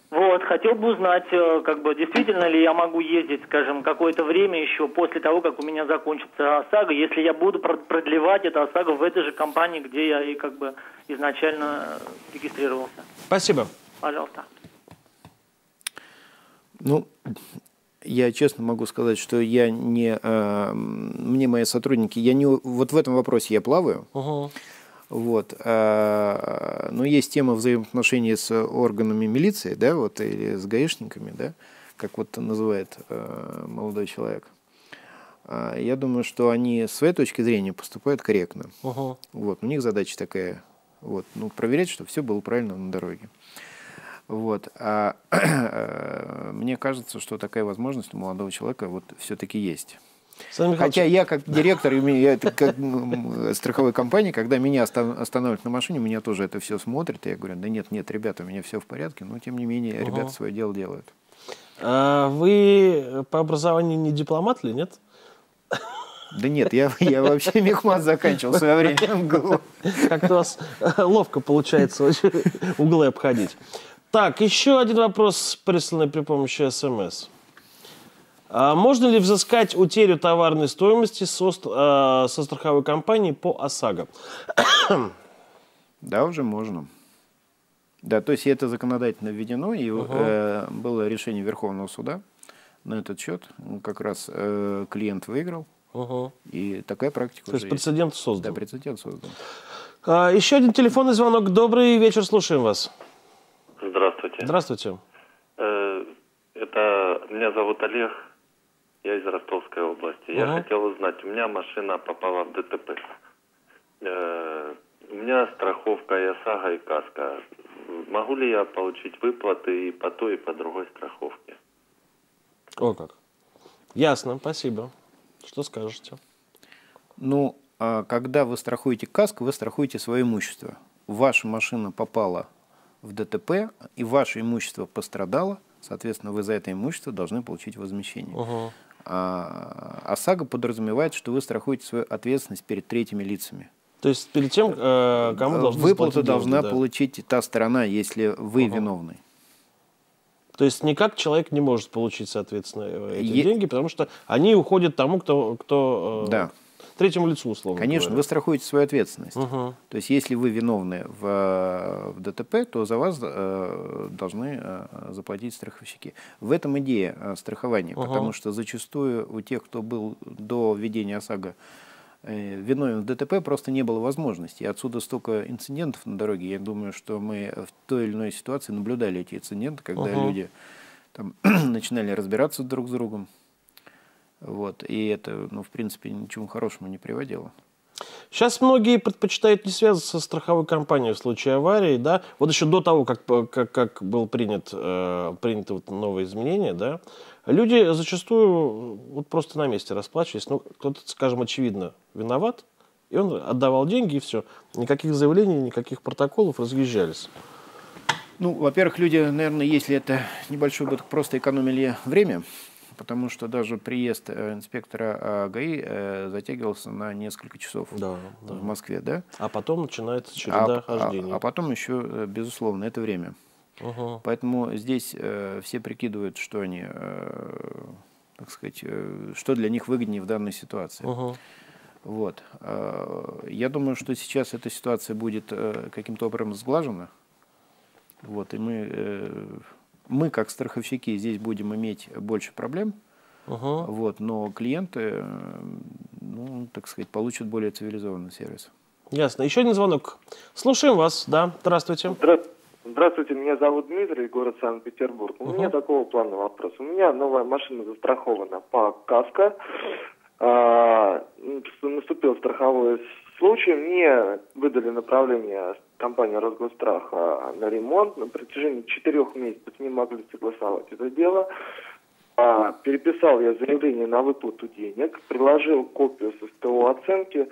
Вот, хотел бы узнать, э, как бы, действительно ли я могу ездить, скажем, какое-то время еще после того, как у меня закончится ОСАГО, если я буду продлевать это ОСАГО в этой же компании, где я и как бы изначально э, регистрировался. Спасибо. Пожалуйста. Ну, я честно могу сказать, что я не, э, мне мои сотрудники, я не, вот в этом вопросе я плаваю. Угу. Вот. А, но есть тема взаимоотношений с органами милиции, да, вот, или с гаишниками, да, как вот называет э, молодой человек. А, я думаю, что они с своей точки зрения поступают корректно. Угу. Вот. У них задача такая, вот, ну, проверять, что все было правильно на дороге. Вот. А мне кажется, что такая возможность у молодого человека вот все-таки есть. Хотя я как директор, я как страховой компании, когда меня останавливают на машине, меня тоже это все смотрят, и я говорю, да нет, нет, ребята, у меня все в порядке, но тем не менее угу. ребята свое дело делают. А вы по образованию не дипломат ли, нет? Да нет, я, я вообще мехмат заканчивал в свое время. Как-то у вас ловко получается углы обходить. Так, еще один вопрос, присланный при помощи СМС. А можно ли взыскать утерю товарной стоимости со, э, со страховой компанией по ОСАГО? Да, уже можно. Да, то есть это законодательно введено, и угу. э, было решение Верховного суда на этот счет. Как раз э, клиент выиграл, угу. и такая практика То есть прецедент есть. создан. Да, прецедент создан. А, еще один телефонный звонок. Добрый вечер, слушаем вас. Здравствуйте. Здравствуйте. Э, это меня зовут Олег. Я из Ростовской области. Я хотел узнать, у меня машина попала в ДТП. Э, у меня страховка ОСАГО, и КАСКО. Могу ли я получить выплаты и по той, и по другой страховке? О как. Ясно, спасибо. Что скажете? Ну, а когда вы страхуете КАСКО, вы страхуете свое имущество. Ваша машина попала в ДТП, и ваше имущество пострадало, соответственно, вы за это имущество должны получить возмещение. Угу. А ОСАГО подразумевает, что вы страхуете свою ответственность перед третьими лицами. То есть перед тем, э, кому должны Выплату должна да. получить та сторона, если вы угу. виновны. То есть никак человек не может получить, соответственно, эти е... деньги, потому что они уходят тому, кто, кто э, да третьему лицу, условно Конечно, говоря. вы страхуете свою ответственность. Угу. То есть, если вы виновны в, в ДТП, то за вас э, должны э, заплатить страховщики. В этом идея э, страхования, угу. потому что зачастую у тех, кто был до введения ОСАГО э, виновен в ДТП, просто не было возможности. И отсюда столько инцидентов на дороге. Я думаю, что мы в той или иной ситуации наблюдали эти инциденты, когда угу. люди там, начинали разбираться друг с другом. Вот, и это, ну, в принципе, ничему хорошему не приводило. Сейчас многие предпочитают не связываться со страховой компанией в случае аварии, да. Вот еще до того, как, как, как был принят, э, принято вот новое изменение, да, люди зачастую вот просто на месте расплачивались. Ну, кто-то, скажем, очевидно виноват, и он отдавал деньги, и все. Никаких заявлений, никаких протоколов, разъезжались. Ну, во-первых, люди, наверное, если это небольшой убыток, просто экономили время, потому что даже приезд э, инспектора а, ГАИ э, затягивался на несколько часов да, да. в Москве, да? А потом начинается череда а, хождений. А, а потом еще, э, безусловно, это время. Угу. Поэтому здесь э, все прикидывают, что они, э, так сказать, э, что для них выгоднее в данной ситуации. Угу. Вот. Я думаю, что сейчас эта ситуация будет каким-то образом сглажена. Вот, и мы мы, как страховщики, здесь будем иметь больше проблем, угу. вот, но клиенты, ну, так сказать, получат более цивилизованный сервис. Ясно. Еще один звонок. Слушаем вас. Да, здравствуйте. Здравствуйте, меня зовут Дмитрий, город Санкт-Петербург. У меня такого плана вопрос. У меня новая машина застрахована по КАСКО. А, наступил страховой случай. Мне выдали направление компании Росгосстраха на ремонт. На протяжении четырех месяцев не могли согласовать это дело. А, переписал я заявление на выплату денег, приложил копию со СТО оценки.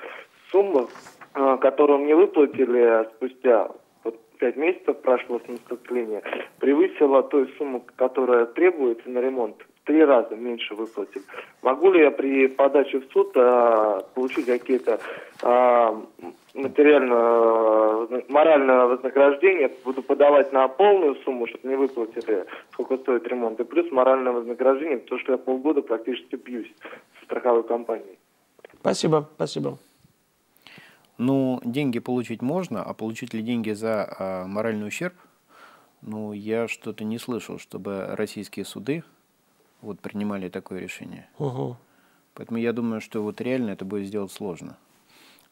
Сумма, а, которую мне выплатили спустя вот, 5 месяцев прошло с наступления, превысила той сумму, которая требуется на ремонт три раза меньше выплатил. Могу ли я при подаче в суд а, получить какие-то а, материально, моральное вознаграждение? Буду подавать на полную сумму, чтобы не выплатили, сколько стоит ремонт, и плюс моральное вознаграждение, потому что я полгода практически бьюсь с страховой компанией. Спасибо, спасибо. Ну, деньги получить можно, а получить ли деньги за а, моральный ущерб? Ну, я что-то не слышал, чтобы российские суды вот принимали такое решение. Угу. Поэтому я думаю, что вот реально это будет сделать сложно.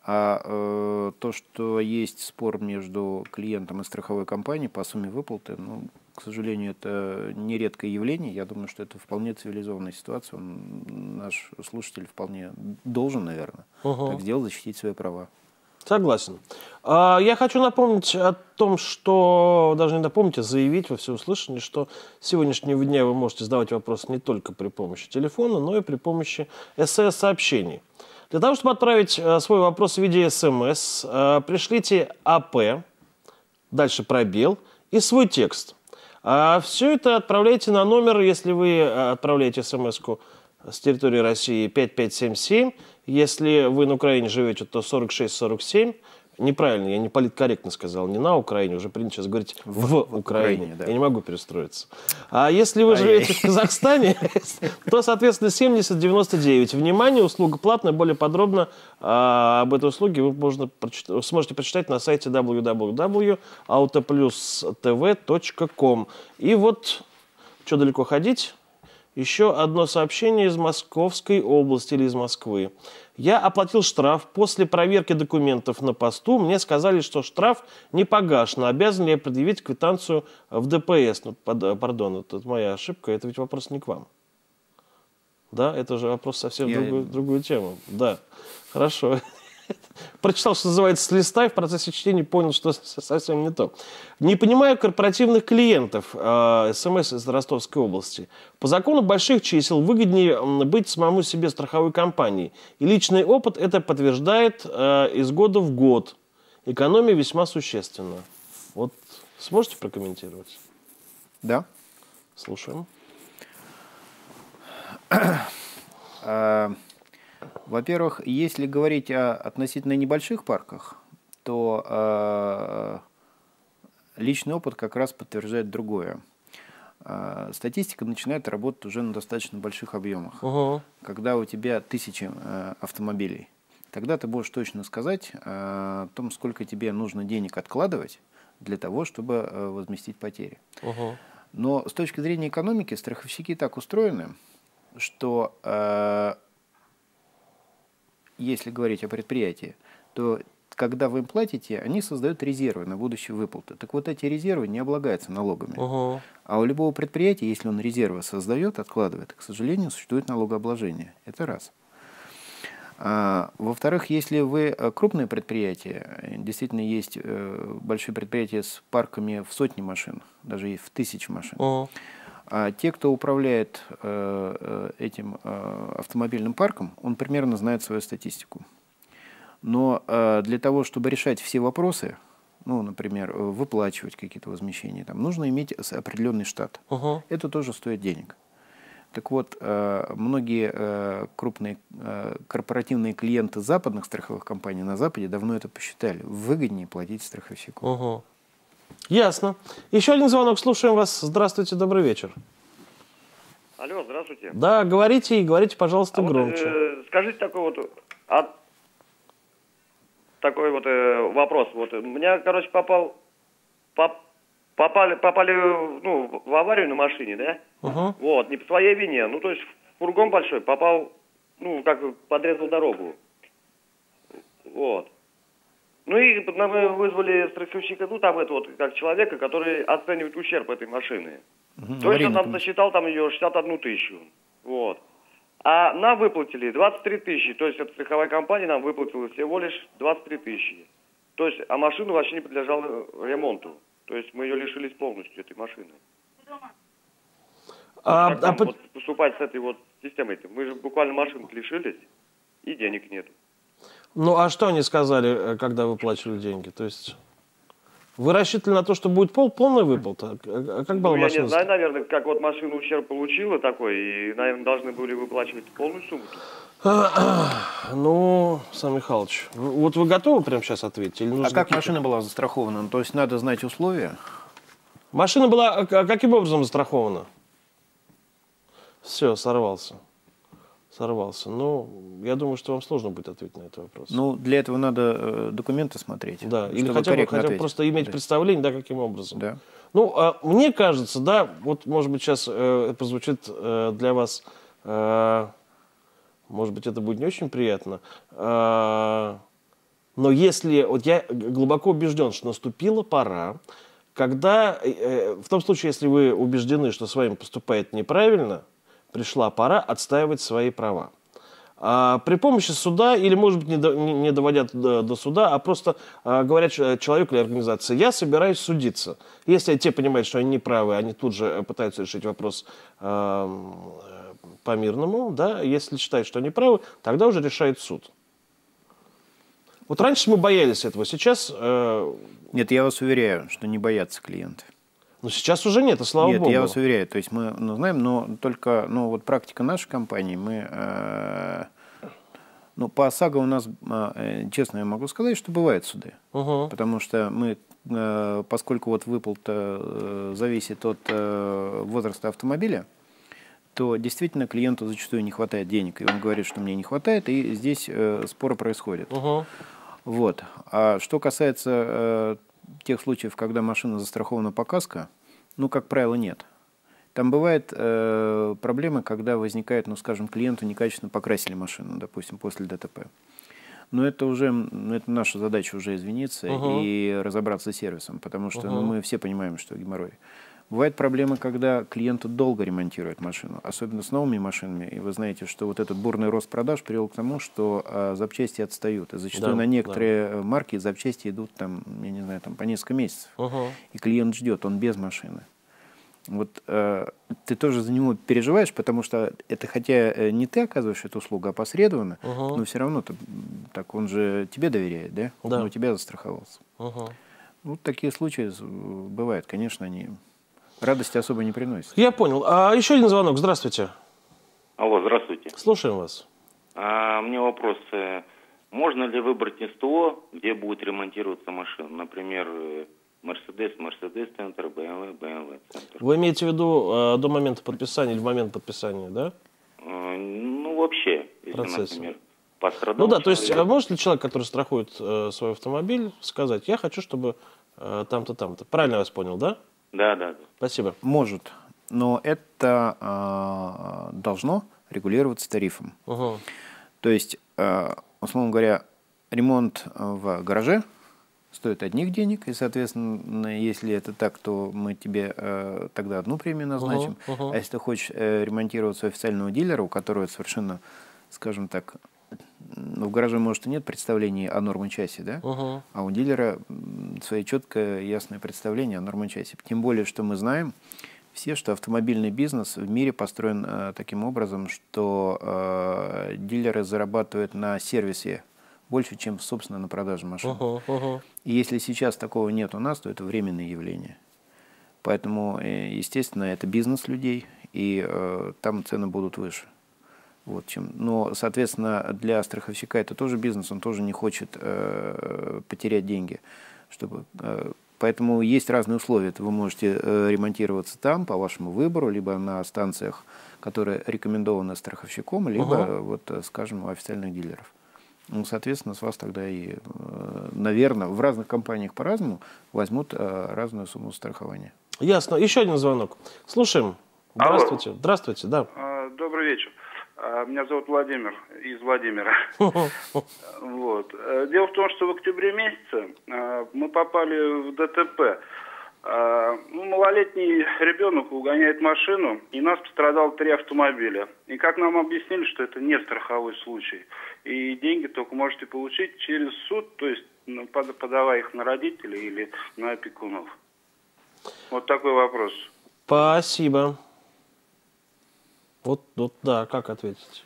А э, то, что есть спор между клиентом и страховой компанией по сумме выплаты, ну, к сожалению, это нередкое явление. Я думаю, что это вполне цивилизованная ситуация. Он, наш слушатель вполне должен, наверное, угу. так сделать, защитить свои права. Согласен. А, я хочу напомнить о том, что, даже не напомнить, а заявить во всеуслышание, что с сегодняшнего дня вы можете задавать вопросы не только при помощи телефона, но и при помощи СС-сообщений. Для того, чтобы отправить э, свой вопрос в виде СМС, э, пришлите АП, дальше пробел и свой текст. А все это отправляйте на номер, если вы э, отправляете смс-ку с территории России 5577. Если вы на Украине живете, то 4647. Неправильно, я не политкорректно сказал, не на Украине, уже принято сейчас говорить в, в Украине. Украине да. Я не могу перестроиться. А если вы живете в Казахстане, то, соответственно, 7099. Внимание, услуга платная, более подробно а, об этой услуге вы можно, сможете прочитать на сайте www.autoplustv.com. И вот, что далеко ходить, еще одно сообщение из Московской области или из Москвы. Я оплатил штраф. После проверки документов на посту мне сказали, что штраф не погашен. Обязан ли я предъявить квитанцию в ДПС? Ну, пардон, это моя ошибка. Это ведь вопрос не к вам. Да, это же вопрос совсем я... другую, другую тему. Да, хорошо. Прочитал, что называется, с листа, и в процессе чтения понял, что совсем не то. Не понимаю корпоративных клиентов. Э, СМС из Ростовской области. По закону больших чисел выгоднее быть самому себе страховой компанией. И личный опыт это подтверждает э, из года в год. Экономия весьма существенна. Вот сможете прокомментировать? Да. Слушаем. Во-первых, если говорить о относительно небольших парках, то э, личный опыт как раз подтверждает другое. Э, статистика начинает работать уже на достаточно больших объемах. Угу. Когда у тебя тысячи э, автомобилей, тогда ты можешь точно сказать э, о том, сколько тебе нужно денег откладывать для того, чтобы э, возместить потери. Угу. Но с точки зрения экономики страховщики так устроены, что э, если говорить о предприятии, то когда вы им платите, они создают резервы на будущие выплаты. Так вот эти резервы не облагаются налогами. Угу. А у любого предприятия, если он резервы создает, откладывает, к сожалению, существует налогообложение. Это раз. А, во-вторых, если вы э, крупное предприятие, действительно есть э, большие предприятия с парками в сотни машин, даже и в тысячи машин, угу. А те, кто управляет э, э, этим э, автомобильным парком, он примерно знает свою статистику. Но для того, чтобы решать все вопросы, ну, например, выплачивать какие-то возмещения, там, нужно иметь определенный штат. Угу. Это тоже стоит денег. Так вот, многие крупные корпоративные клиенты западных страховых компаний на Западе давно это посчитали. Выгоднее платить страховщику. Угу. Ясно. Еще один звонок. Слушаем вас. Здравствуйте, добрый вечер. Алло, здравствуйте. Да, говорите и говорите, пожалуйста, а громче. Вот, э, скажите такой вот, а, такой вот э, вопрос. Вот у меня, короче, попал, поп, попали, попали, ну, в аварию на машине, да? Угу. Вот, не по своей вине. Ну, то есть фургон большой попал, ну, как подрезал дорогу. Вот. Ну и мы вызвали страховщика, ну там это вот как человека, который оценивает ущерб этой машины. Угу, То есть он нам насчитал там ее 61 тысячу. Вот. А нам выплатили 23 тысячи. То есть эта страховая компания нам выплатила всего лишь 23 тысячи. То есть, а машина вообще не подлежала ремонту. То есть мы ее лишились полностью, этой машины. А, как а, вот поступать с этой вот системой? -то? Мы же буквально машин лишились, и денег нет. Ну, а что они сказали, э, когда выплачивали деньги? То есть вы рассчитывали на то, что будет пол, полная выплата? А, а как была ну, Я не знаю, наверное, как вот машина ущерб получила такой, и, наверное, должны были выплачивать полную сумму. Ну, Сам Михайлович, вот вы готовы прямо сейчас ответить? Или а как машина была застрахована? То есть надо знать условия? Машина была а, каким образом застрахована? Все, сорвался сорвался. Но я думаю, что вам сложно будет ответить на этот вопрос. Ну, для этого надо э, документы смотреть. Да, или хотя бы, хотя бы просто иметь да. представление, да, каким образом. Да. Ну, а, мне кажется, да, вот, может быть, сейчас э, прозвучит э, для вас, э, может быть, это будет не очень приятно, э, но если, вот я глубоко убежден, что наступила пора, когда, э, в том случае, если вы убеждены, что с вами поступает неправильно, пришла пора отстаивать свои права. а, при помощи суда, или, может быть, не, до, не, доводят до, до суда, а просто а, говорят человеку или организации, я собираюсь судиться. Если те понимают, что они не правы, они тут же пытаются решить вопрос а, по-мирному, да, если считают, что они правы, тогда уже решает суд. Вот раньше мы боялись этого, сейчас... Э... Нет, я вас уверяю, что не боятся клиенты. Но сейчас уже нет, и слава нет, богу. Нет, я вас уверяю, то есть мы ну, знаем, но только, ну вот практика нашей компании, мы... Э... Ну, по ОСАГО у нас, э, честно я могу сказать, что бывают суды. Угу. Потому что мы, э, поскольку вот выплата э, зависит от э, возраста автомобиля, то действительно клиенту зачастую не хватает денег, и он говорит, что мне не хватает, и здесь э, споры происходят. Угу. Вот. А что касается э, тех случаев, когда машина застрахована по каско, ну, как правило, нет. Там бывают э, проблемы, когда возникает, ну, скажем, клиенту некачественно покрасили машину, допустим, после ДТП. Но это уже, это наша задача уже извиниться угу. и разобраться с сервисом, потому что угу. ну, мы все понимаем, что геморрой. Бывают проблемы, когда клиенты долго ремонтируют машину, особенно с новыми машинами. И вы знаете, что вот этот бурный рост продаж привел к тому, что а, запчасти отстают. И зачастую да, на некоторые да. марки запчасти идут там, я не знаю, там по несколько месяцев. Угу. И клиент ждет, он без машины. Вот э, ты тоже за него переживаешь, потому что это хотя э, не ты оказываешь эту услугу, а посредованно, угу. но все равно ты, так он же тебе доверяет, да? Да. Он у тебя застраховался. Угу. Вот такие случаи бывают, конечно, они радости особо не приносит. Я понял. А еще один звонок. Здравствуйте. Алло, здравствуйте. Слушаем вас. А, мне вопрос. Э, можно ли выбрать СТО, где будет ремонтироваться машина? Например, Мерседес, Мерседес центр, БМВ, БМВ центр. Вы имеете в виду э, до момента подписания или в момент подписания, да? Э, ну, вообще, если, Процесс. например, пострадал. Ну да, человек. то есть а может ли человек, который страхует э, свой автомобиль, сказать, я хочу, чтобы э, там-то, там-то. Правильно я вас понял, да? Да, да. Спасибо. Может, но это э, должно регулироваться тарифом. Угу. То есть, э, условно говоря, ремонт в гараже стоит одних денег, и, соответственно, если это так, то мы тебе э, тогда одну премию назначим. Uh-huh, uh-huh. А если ты хочешь э, ремонтировать у официального дилера, у которого совершенно, скажем так, ну, в гараже, может, и нет представления о нормочасе, да? Uh-huh. А у дилера свое четкое, ясное представление о нормочасе. Тем более, что мы знаем все, что автомобильный бизнес в мире построен э, таким образом, что э, дилеры зарабатывают на сервисе больше, чем, собственно, на продаже машин. Uh-huh, uh-huh. И если сейчас такого нет у нас, то это временное явление. Поэтому, э, естественно, это бизнес людей, и э, там цены будут выше. Вот чем. Но, соответственно, для страховщика это тоже бизнес, он тоже не хочет э, потерять деньги. Чтобы, э, поэтому есть разные условия. Вы можете э, ремонтироваться там по вашему выбору, либо на станциях, которые рекомендованы страховщиком, либо, uh-huh. вот, э, скажем, у официальных дилеров. Ну, соответственно, с вас тогда и, э, наверное, в разных компаниях по-разному возьмут э, разную сумму страхования. Ясно. Еще один звонок. Слушаем. Здравствуйте. Алло. Здравствуйте, да. А, добрый меня зовут Владимир, из Владимира. Вот. Э, дело в том, что в октябре месяце а, мы попали в ДТП. А, ну, малолетний ребенок угоняет машину, и нас пострадало три автомобиля. И как нам объяснили, что это не страховой случай. И деньги только можете получить через суд, то есть ну, подавая их на родителей или на опекунов. Вот такой вопрос. Спасибо. Вот, вот да, как ответить?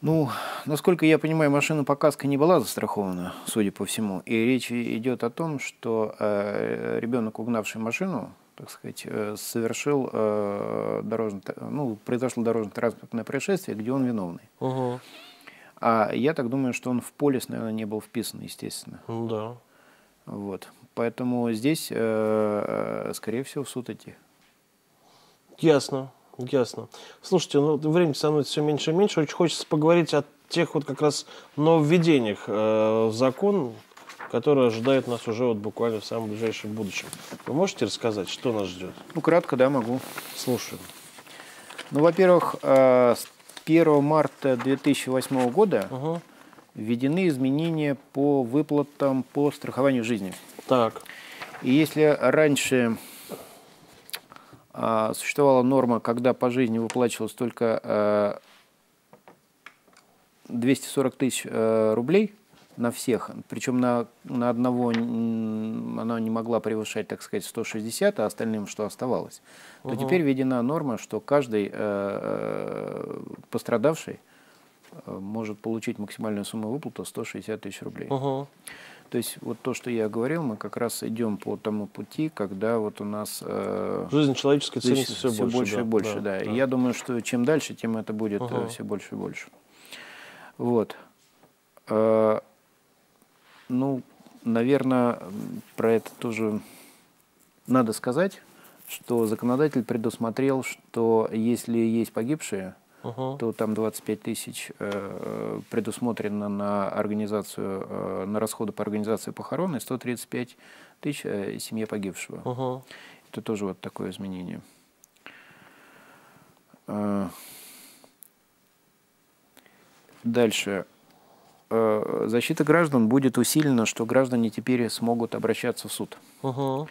Ну, насколько я понимаю, машина по каско не была застрахована, судя по всему. И речь идет о том, что э, ребенок, угнавший машину, так сказать, э, совершил э, дорожное, ну, произошло дорожно-транспортное происшествие, где он виновный. Угу. А я так думаю, что он в полис, наверное, не был вписан, естественно. Ну да. Вот. Поэтому здесь, э, э скорее всего, в суд идти. Ясно. Ясно. Слушайте, ну время становится все меньше и меньше. Очень хочется поговорить о тех вот как раз нововведениях э, в закон, которые ожидают нас уже вот буквально в самом ближайшем будущем. Вы можете рассказать, что нас ждет? Ну, кратко, да, могу. Слушаю. Ну, во-первых, э, с 1 марта 2008 года угу. введены изменения по выплатам по страхованию жизни. Так. И если раньше существовала норма, когда по жизни выплачивалось только 240 тысяч э, рублей на всех, причем на, на одного она не могла превышать, так сказать, 160, а остальным что оставалось, угу. то теперь введена норма, что каждый э, э пострадавший э, может получить максимальную сумму выплаты 160 тысяч рублей. Угу. То есть вот то, что я говорил, мы как раз идем по тому пути, когда вот у нас... Э, Жизнь человеческая ценится все, все больше. больше да, и больше, да. да. да. И я думаю, что чем дальше, тем это будет угу. все больше и больше. Вот. Э, ну, наверное, про это тоже надо сказать, что законодатель предусмотрел, что если есть погибшие, угу. то там 25 тысяч э, предусмотрено на организацию, э, на расходы по организации похорон и 135 тысяч э, семье погибшего. Угу. Это тоже вот такое изменение. Э, дальше. Э, защита граждан будет усилена, что граждане теперь смогут обращаться в суд. Угу.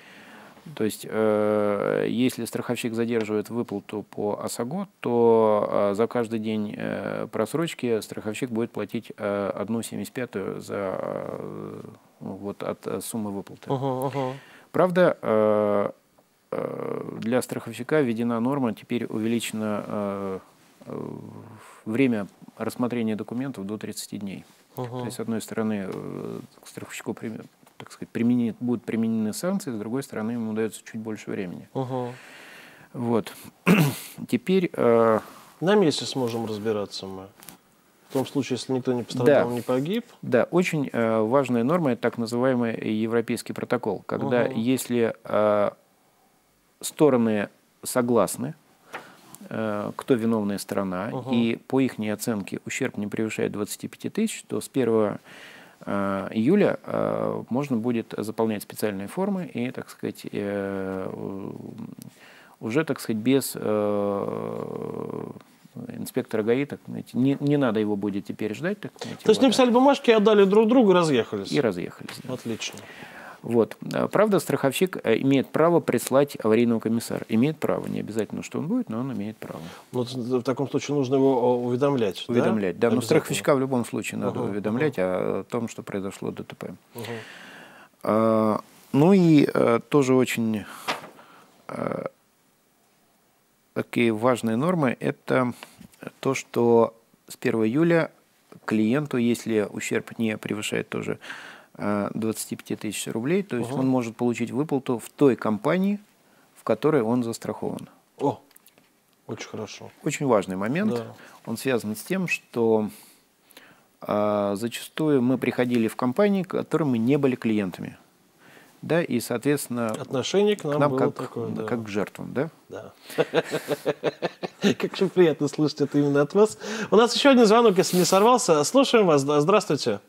То есть, э, если страховщик задерживает выплату по ОСАГО, то э, за каждый день э, просрочки страховщик будет платить э, 1,75 за э, вот, от суммы выплаты. Uh-huh, uh-huh. Правда, э, э, для страховщика введена норма, теперь увеличено э, э время рассмотрения документов до 30 дней. Uh-huh. То есть, с одной стороны, э, страховщику так сказать, применит, будут применены санкции, с другой стороны, ему дается чуть больше времени. Угу. Вот. Теперь... Э... На месте сможем разбираться мы. В том случае, если никто не пострадал, да. не погиб. Да, очень э, важная норма – это так называемый европейский протокол. Когда угу. если э, стороны согласны, э, кто виновная сторона, угу. и по их оценке ущерб не превышает 25 тысяч, то с 1 Э, июля э, можно будет заполнять специальные формы и, так сказать, э, уже, так сказать, без инспектора ГАИ, так, знаете, не, не надо его будет теперь ждать. Так, знаете, То есть вот, написали бумажки, отдали друг другу разъехались? И разъехались. Да. Отлично. Вот. А, правда, страховщик э, имеет право прислать аварийного комиссара. Имеет право. Не обязательно, что он будет, но он имеет право. Ну, в таком случае нужно его уведомлять. Уведомлять, да. да. Но страховщика в любом случае надо uh-huh, уведомлять uh-huh. о том, что произошло ДТП. Uh-huh. А, ну и а, тоже очень а, такие важные нормы – это то, что с 1 июля клиенту, если ущерб не превышает тоже 25 тысяч рублей, то есть угу. он может получить выплату в той компании, в которой он застрахован. О, очень хорошо. Очень важный момент. Да. Он связан с тем, что а, зачастую мы приходили в компании, которым мы не были клиентами. Да, и, соответственно, отношение к нам, к нам было как, такое, да. как к жертвам, да? Да. Как же приятно слышать это именно от вас. У нас еще один звонок, если не сорвался. Слушаем вас. Здравствуйте.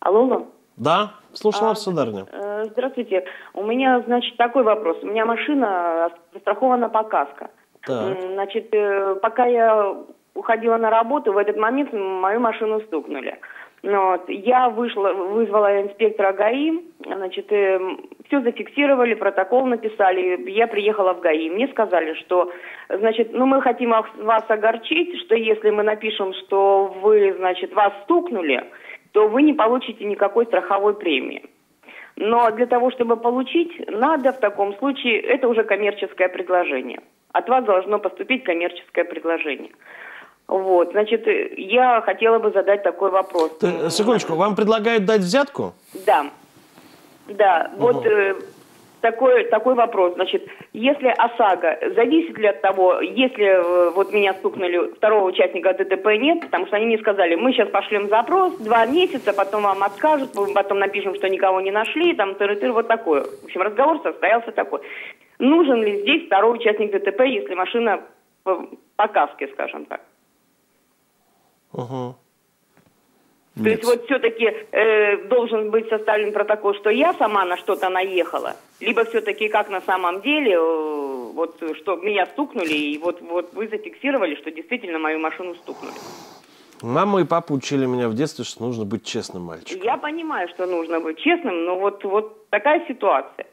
Алло. Да, слушаю вас, сударыня. Э, здравствуйте. У меня, значит, такой вопрос. У меня машина застрахована по каско. Так. Значит, э, пока я уходила на работу, в этот момент мою машину стукнули. Ну вот. Я вышла, вызвала инспектора ГАИ, значит, э, все зафиксировали, протокол написали. Я приехала в ГАИ. Мне сказали, что, значит, ну мы хотим вас огорчить, что если мы напишем, что вы, значит, вас стукнули, то вы не получите никакой страховой премии. Но для того, чтобы получить, надо в таком случае, это уже коммерческое предложение. От вас должно поступить коммерческое предложение. Вот, значит, я хотела бы задать такой вопрос. Ты, секундочку, вам предлагают дать взятку? Да. Да, угу. вот э, такой, такой вопрос. Значит, если ОСАГО, зависит ли от того, если э, вот меня стукнули, второго участника ДТП нет, потому что они мне сказали, мы сейчас пошлем запрос, два месяца, потом вам откажут, потом напишем, что никого не нашли, там, тыры-тыры, вот такое. В общем, разговор состоялся такой. Нужен ли здесь второй участник ДТП, если машина по, по каске, скажем так? Угу. Нет. То есть вот все-таки э, должен быть составлен протокол, что я сама на что-то наехала, либо все-таки как на самом деле, э, вот что меня стукнули, и вот, вот вы зафиксировали, что действительно мою машину стукнули. Мама и папа учили меня в детстве, что нужно быть честным мальчиком. Я понимаю, что нужно быть честным, но вот, вот такая ситуация.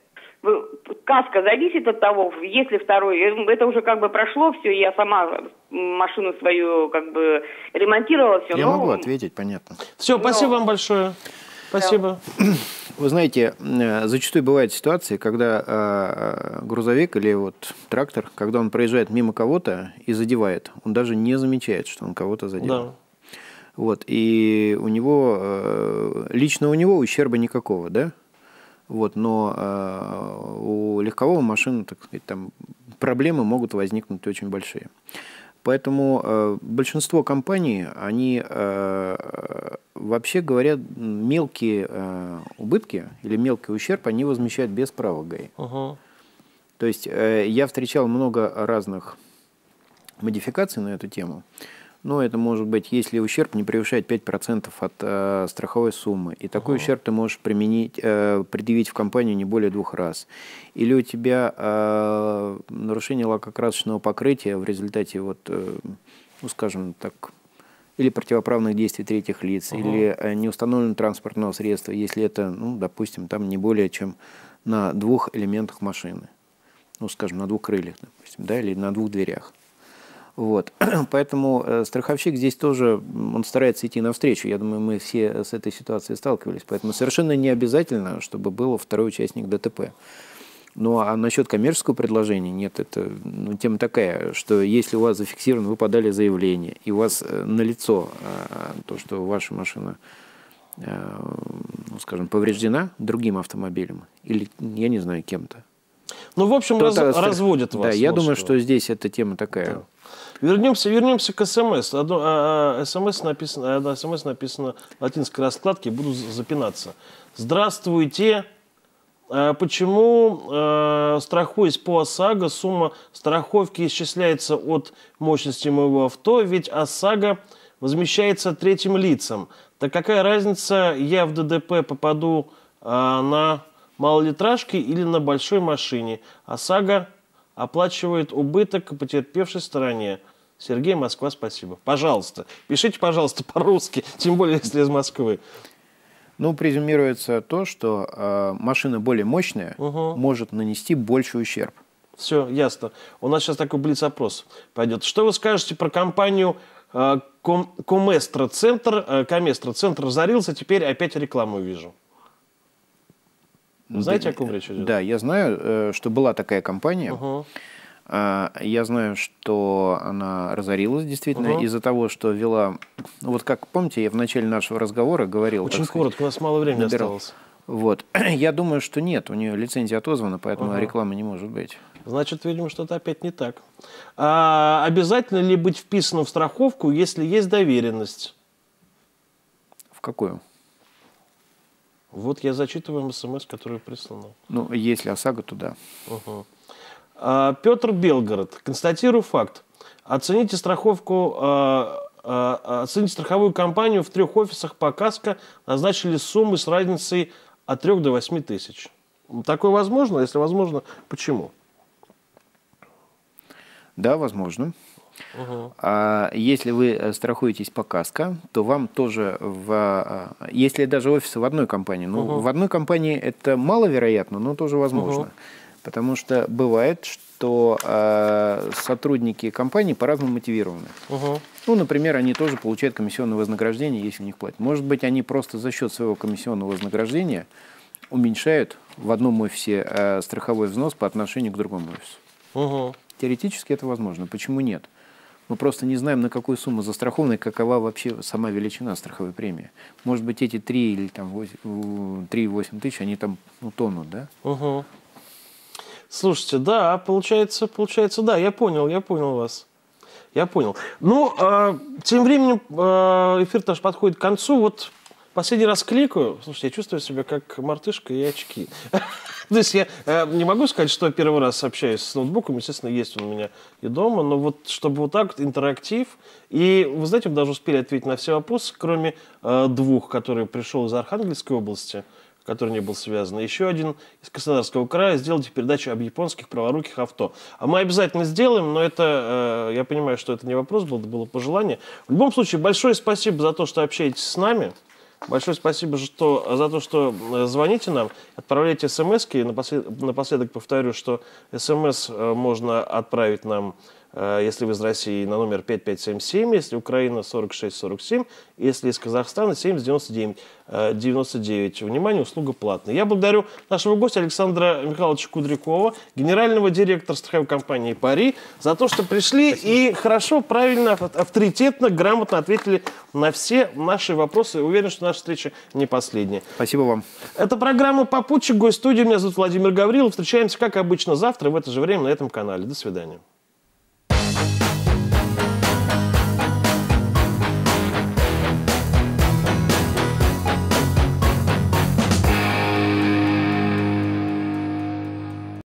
каска зависит от того, если второй, э, это уже как бы прошло все, я сама машину свою как бы ремонтировала все. Я но... могу ответить, понятно. Все, спасибо но... вам большое. Спасибо. Вы знаете, э, зачастую бывают ситуации, когда э, грузовик или вот трактор, когда он проезжает мимо кого-то и задевает, он даже не замечает, что он кого-то задел. Да. Вот, и у него, э, лично у него ущерба никакого, да? Вот, но э, у легкового машины, так сказать, там проблемы могут возникнуть очень большие. Поэтому э, большинство компаний, они, э, вообще говоря, мелкие э, убытки или мелкий ущерб, они возмещают без права ГАИ. Угу. То есть э, я встречал много разных модификаций на эту тему. Но это может быть, если ущерб не превышает 5% от э, страховой суммы. И такой uh ущерб ты можешь применить, э, предъявить в компанию не более двух раз. Или у тебя э, нарушение лакокрасочного покрытия в результате, вот, э, ну, скажем так, или противоправных действий третьих лиц, uh или э, неустановленного транспортного средства, если это, ну, допустим, там не более чем на двух элементах машины. Ну, скажем, на двух крыльях, допустим, да, или на двух дверях. Вот. Поэтому э, страховщик здесь тоже, он старается идти навстречу. Я думаю, мы все с этой ситуацией сталкивались. Поэтому совершенно не обязательно, чтобы был второй участник ДТП. Ну а насчет коммерческого предложения, нет, это ну, тема такая, что если у вас зафиксировано, вы подали заявление, и у вас э, налицо э, то, что ваша машина, ну, скажем, повреждена другим автомобилем, или, я не знаю, кем-то. Ну, в общем, раз, разводят вас. Да, я думаю, что здесь эта тема такая. Да. Вернемся, вернемся к СМС. Одно, а, а, СМС написано, одна СМС написано латинской раскладки, буду запинаться. Здравствуйте. А, почему, э, страхуясь по ОСАГО, сумма страховки исчисляется от мощности моего авто, ведь ОСАГО возмещается третьим лицам. Так какая разница, я в ДДП попаду э, на малолитражке или на большой машине? ОСАГО оплачивает убыток потерпевшей стороне. Сергей, Москва, спасибо. Пожалуйста, пишите, пожалуйста, по-русски, тем более, если из Москвы. Ну, презюмируется то, что э, машина более мощная угу. может нанести больший ущерб. Все, ясно. У нас сейчас такой блиц-опрос пойдет. Что вы скажете про компанию э, Коместро Центр? Э, Коместро Центр разорился, теперь опять рекламу вижу. Знаете, да, о ком речь идет? Да, я знаю, э, что была такая компания. Угу. Я знаю, что она разорилась действительно угу. из-за того, что вела... Ну, вот как помните, я в начале нашего разговора говорил... Очень коротко, у нас мало времени набирал. осталось. Вот. Я думаю, что нет, у нее лицензия отозвана, поэтому угу. рекламы не может быть. Значит, видимо, что-то опять не так. А обязательно ли быть вписанным в страховку, если есть доверенность? В какую? Вот я зачитываю смс, который прислал. Ну, если ОСАГО, то да. Угу. А, Петр Белгород. Констатирую факт. Оцените страховку, а, а, оцените страховую компанию в трех офисах по КАСКО назначили суммы с разницей от 3 до 8 тысяч. Такое возможно? Если возможно, почему? Да, возможно. Угу. А если вы э, страхуетесь по КАСКО, то вам тоже в... А, если даже офисы в одной компании, ну, угу. в одной компании это маловероятно, но тоже возможно. Угу. Потому что бывает, что э, сотрудники компании по-разному мотивированы. Угу. Ну, например, они тоже получают комиссионное вознаграждение, если у них платят. Может быть, они просто за счет своего комиссионного вознаграждения уменьшают в одном офисе э, страховой взнос по отношению к другому офису. Угу. Теоретически это возможно. Почему нет? Мы просто не знаем, на какую сумму застрахованы, какова вообще сама величина страховой премии. Может быть, эти 3 или там 3,8 тысяч, они там ну, тонут, да? Угу. Слушайте, да, получается, получается, да, я понял, я понял вас. Я понял. Ну, э, тем временем э, эфир тоже подходит к концу. Вот Последний раз кликаю, слушайте, я чувствую себя как мартышка и очки. То есть я э, не могу сказать, что первый раз общаюсь с ноутбуком, естественно, есть он у меня и дома, но вот чтобы вот так интерактив. И вы знаете, мы даже успели ответить на все вопросы, кроме э, двух, которые пришел из Архангельской области, который не был связан. Еще один из Краснодарского края сделайте передачу об японских праворуких авто. А мы обязательно сделаем, но это, э, я понимаю, что это не вопрос был, это было пожелание. В любом случае, большое спасибо за то, что общаетесь с нами. Большое спасибо что, за то, что э, звоните нам, отправляйте смс -ки. Напоследок, напоследок повторю, что смс э, можно отправить нам если вы из России, на номер 5577, если Украина 4647, если из Казахстана 7099. 99. Э, Внимание, услуга платная. Я благодарю нашего гостя Александра Михайловича Кудрякова, генерального директора страховой компании «Пари», за то, что пришли Спасибо. и хорошо, правильно, авторитетно, грамотно ответили на все наши вопросы. Уверен, что наша встреча не последняя. Спасибо вам. Это программа «Попутчик», гость студии. Меня зовут Владимир Гаврилов. Встречаемся, как обычно, завтра в это же время на этом канале. До свидания.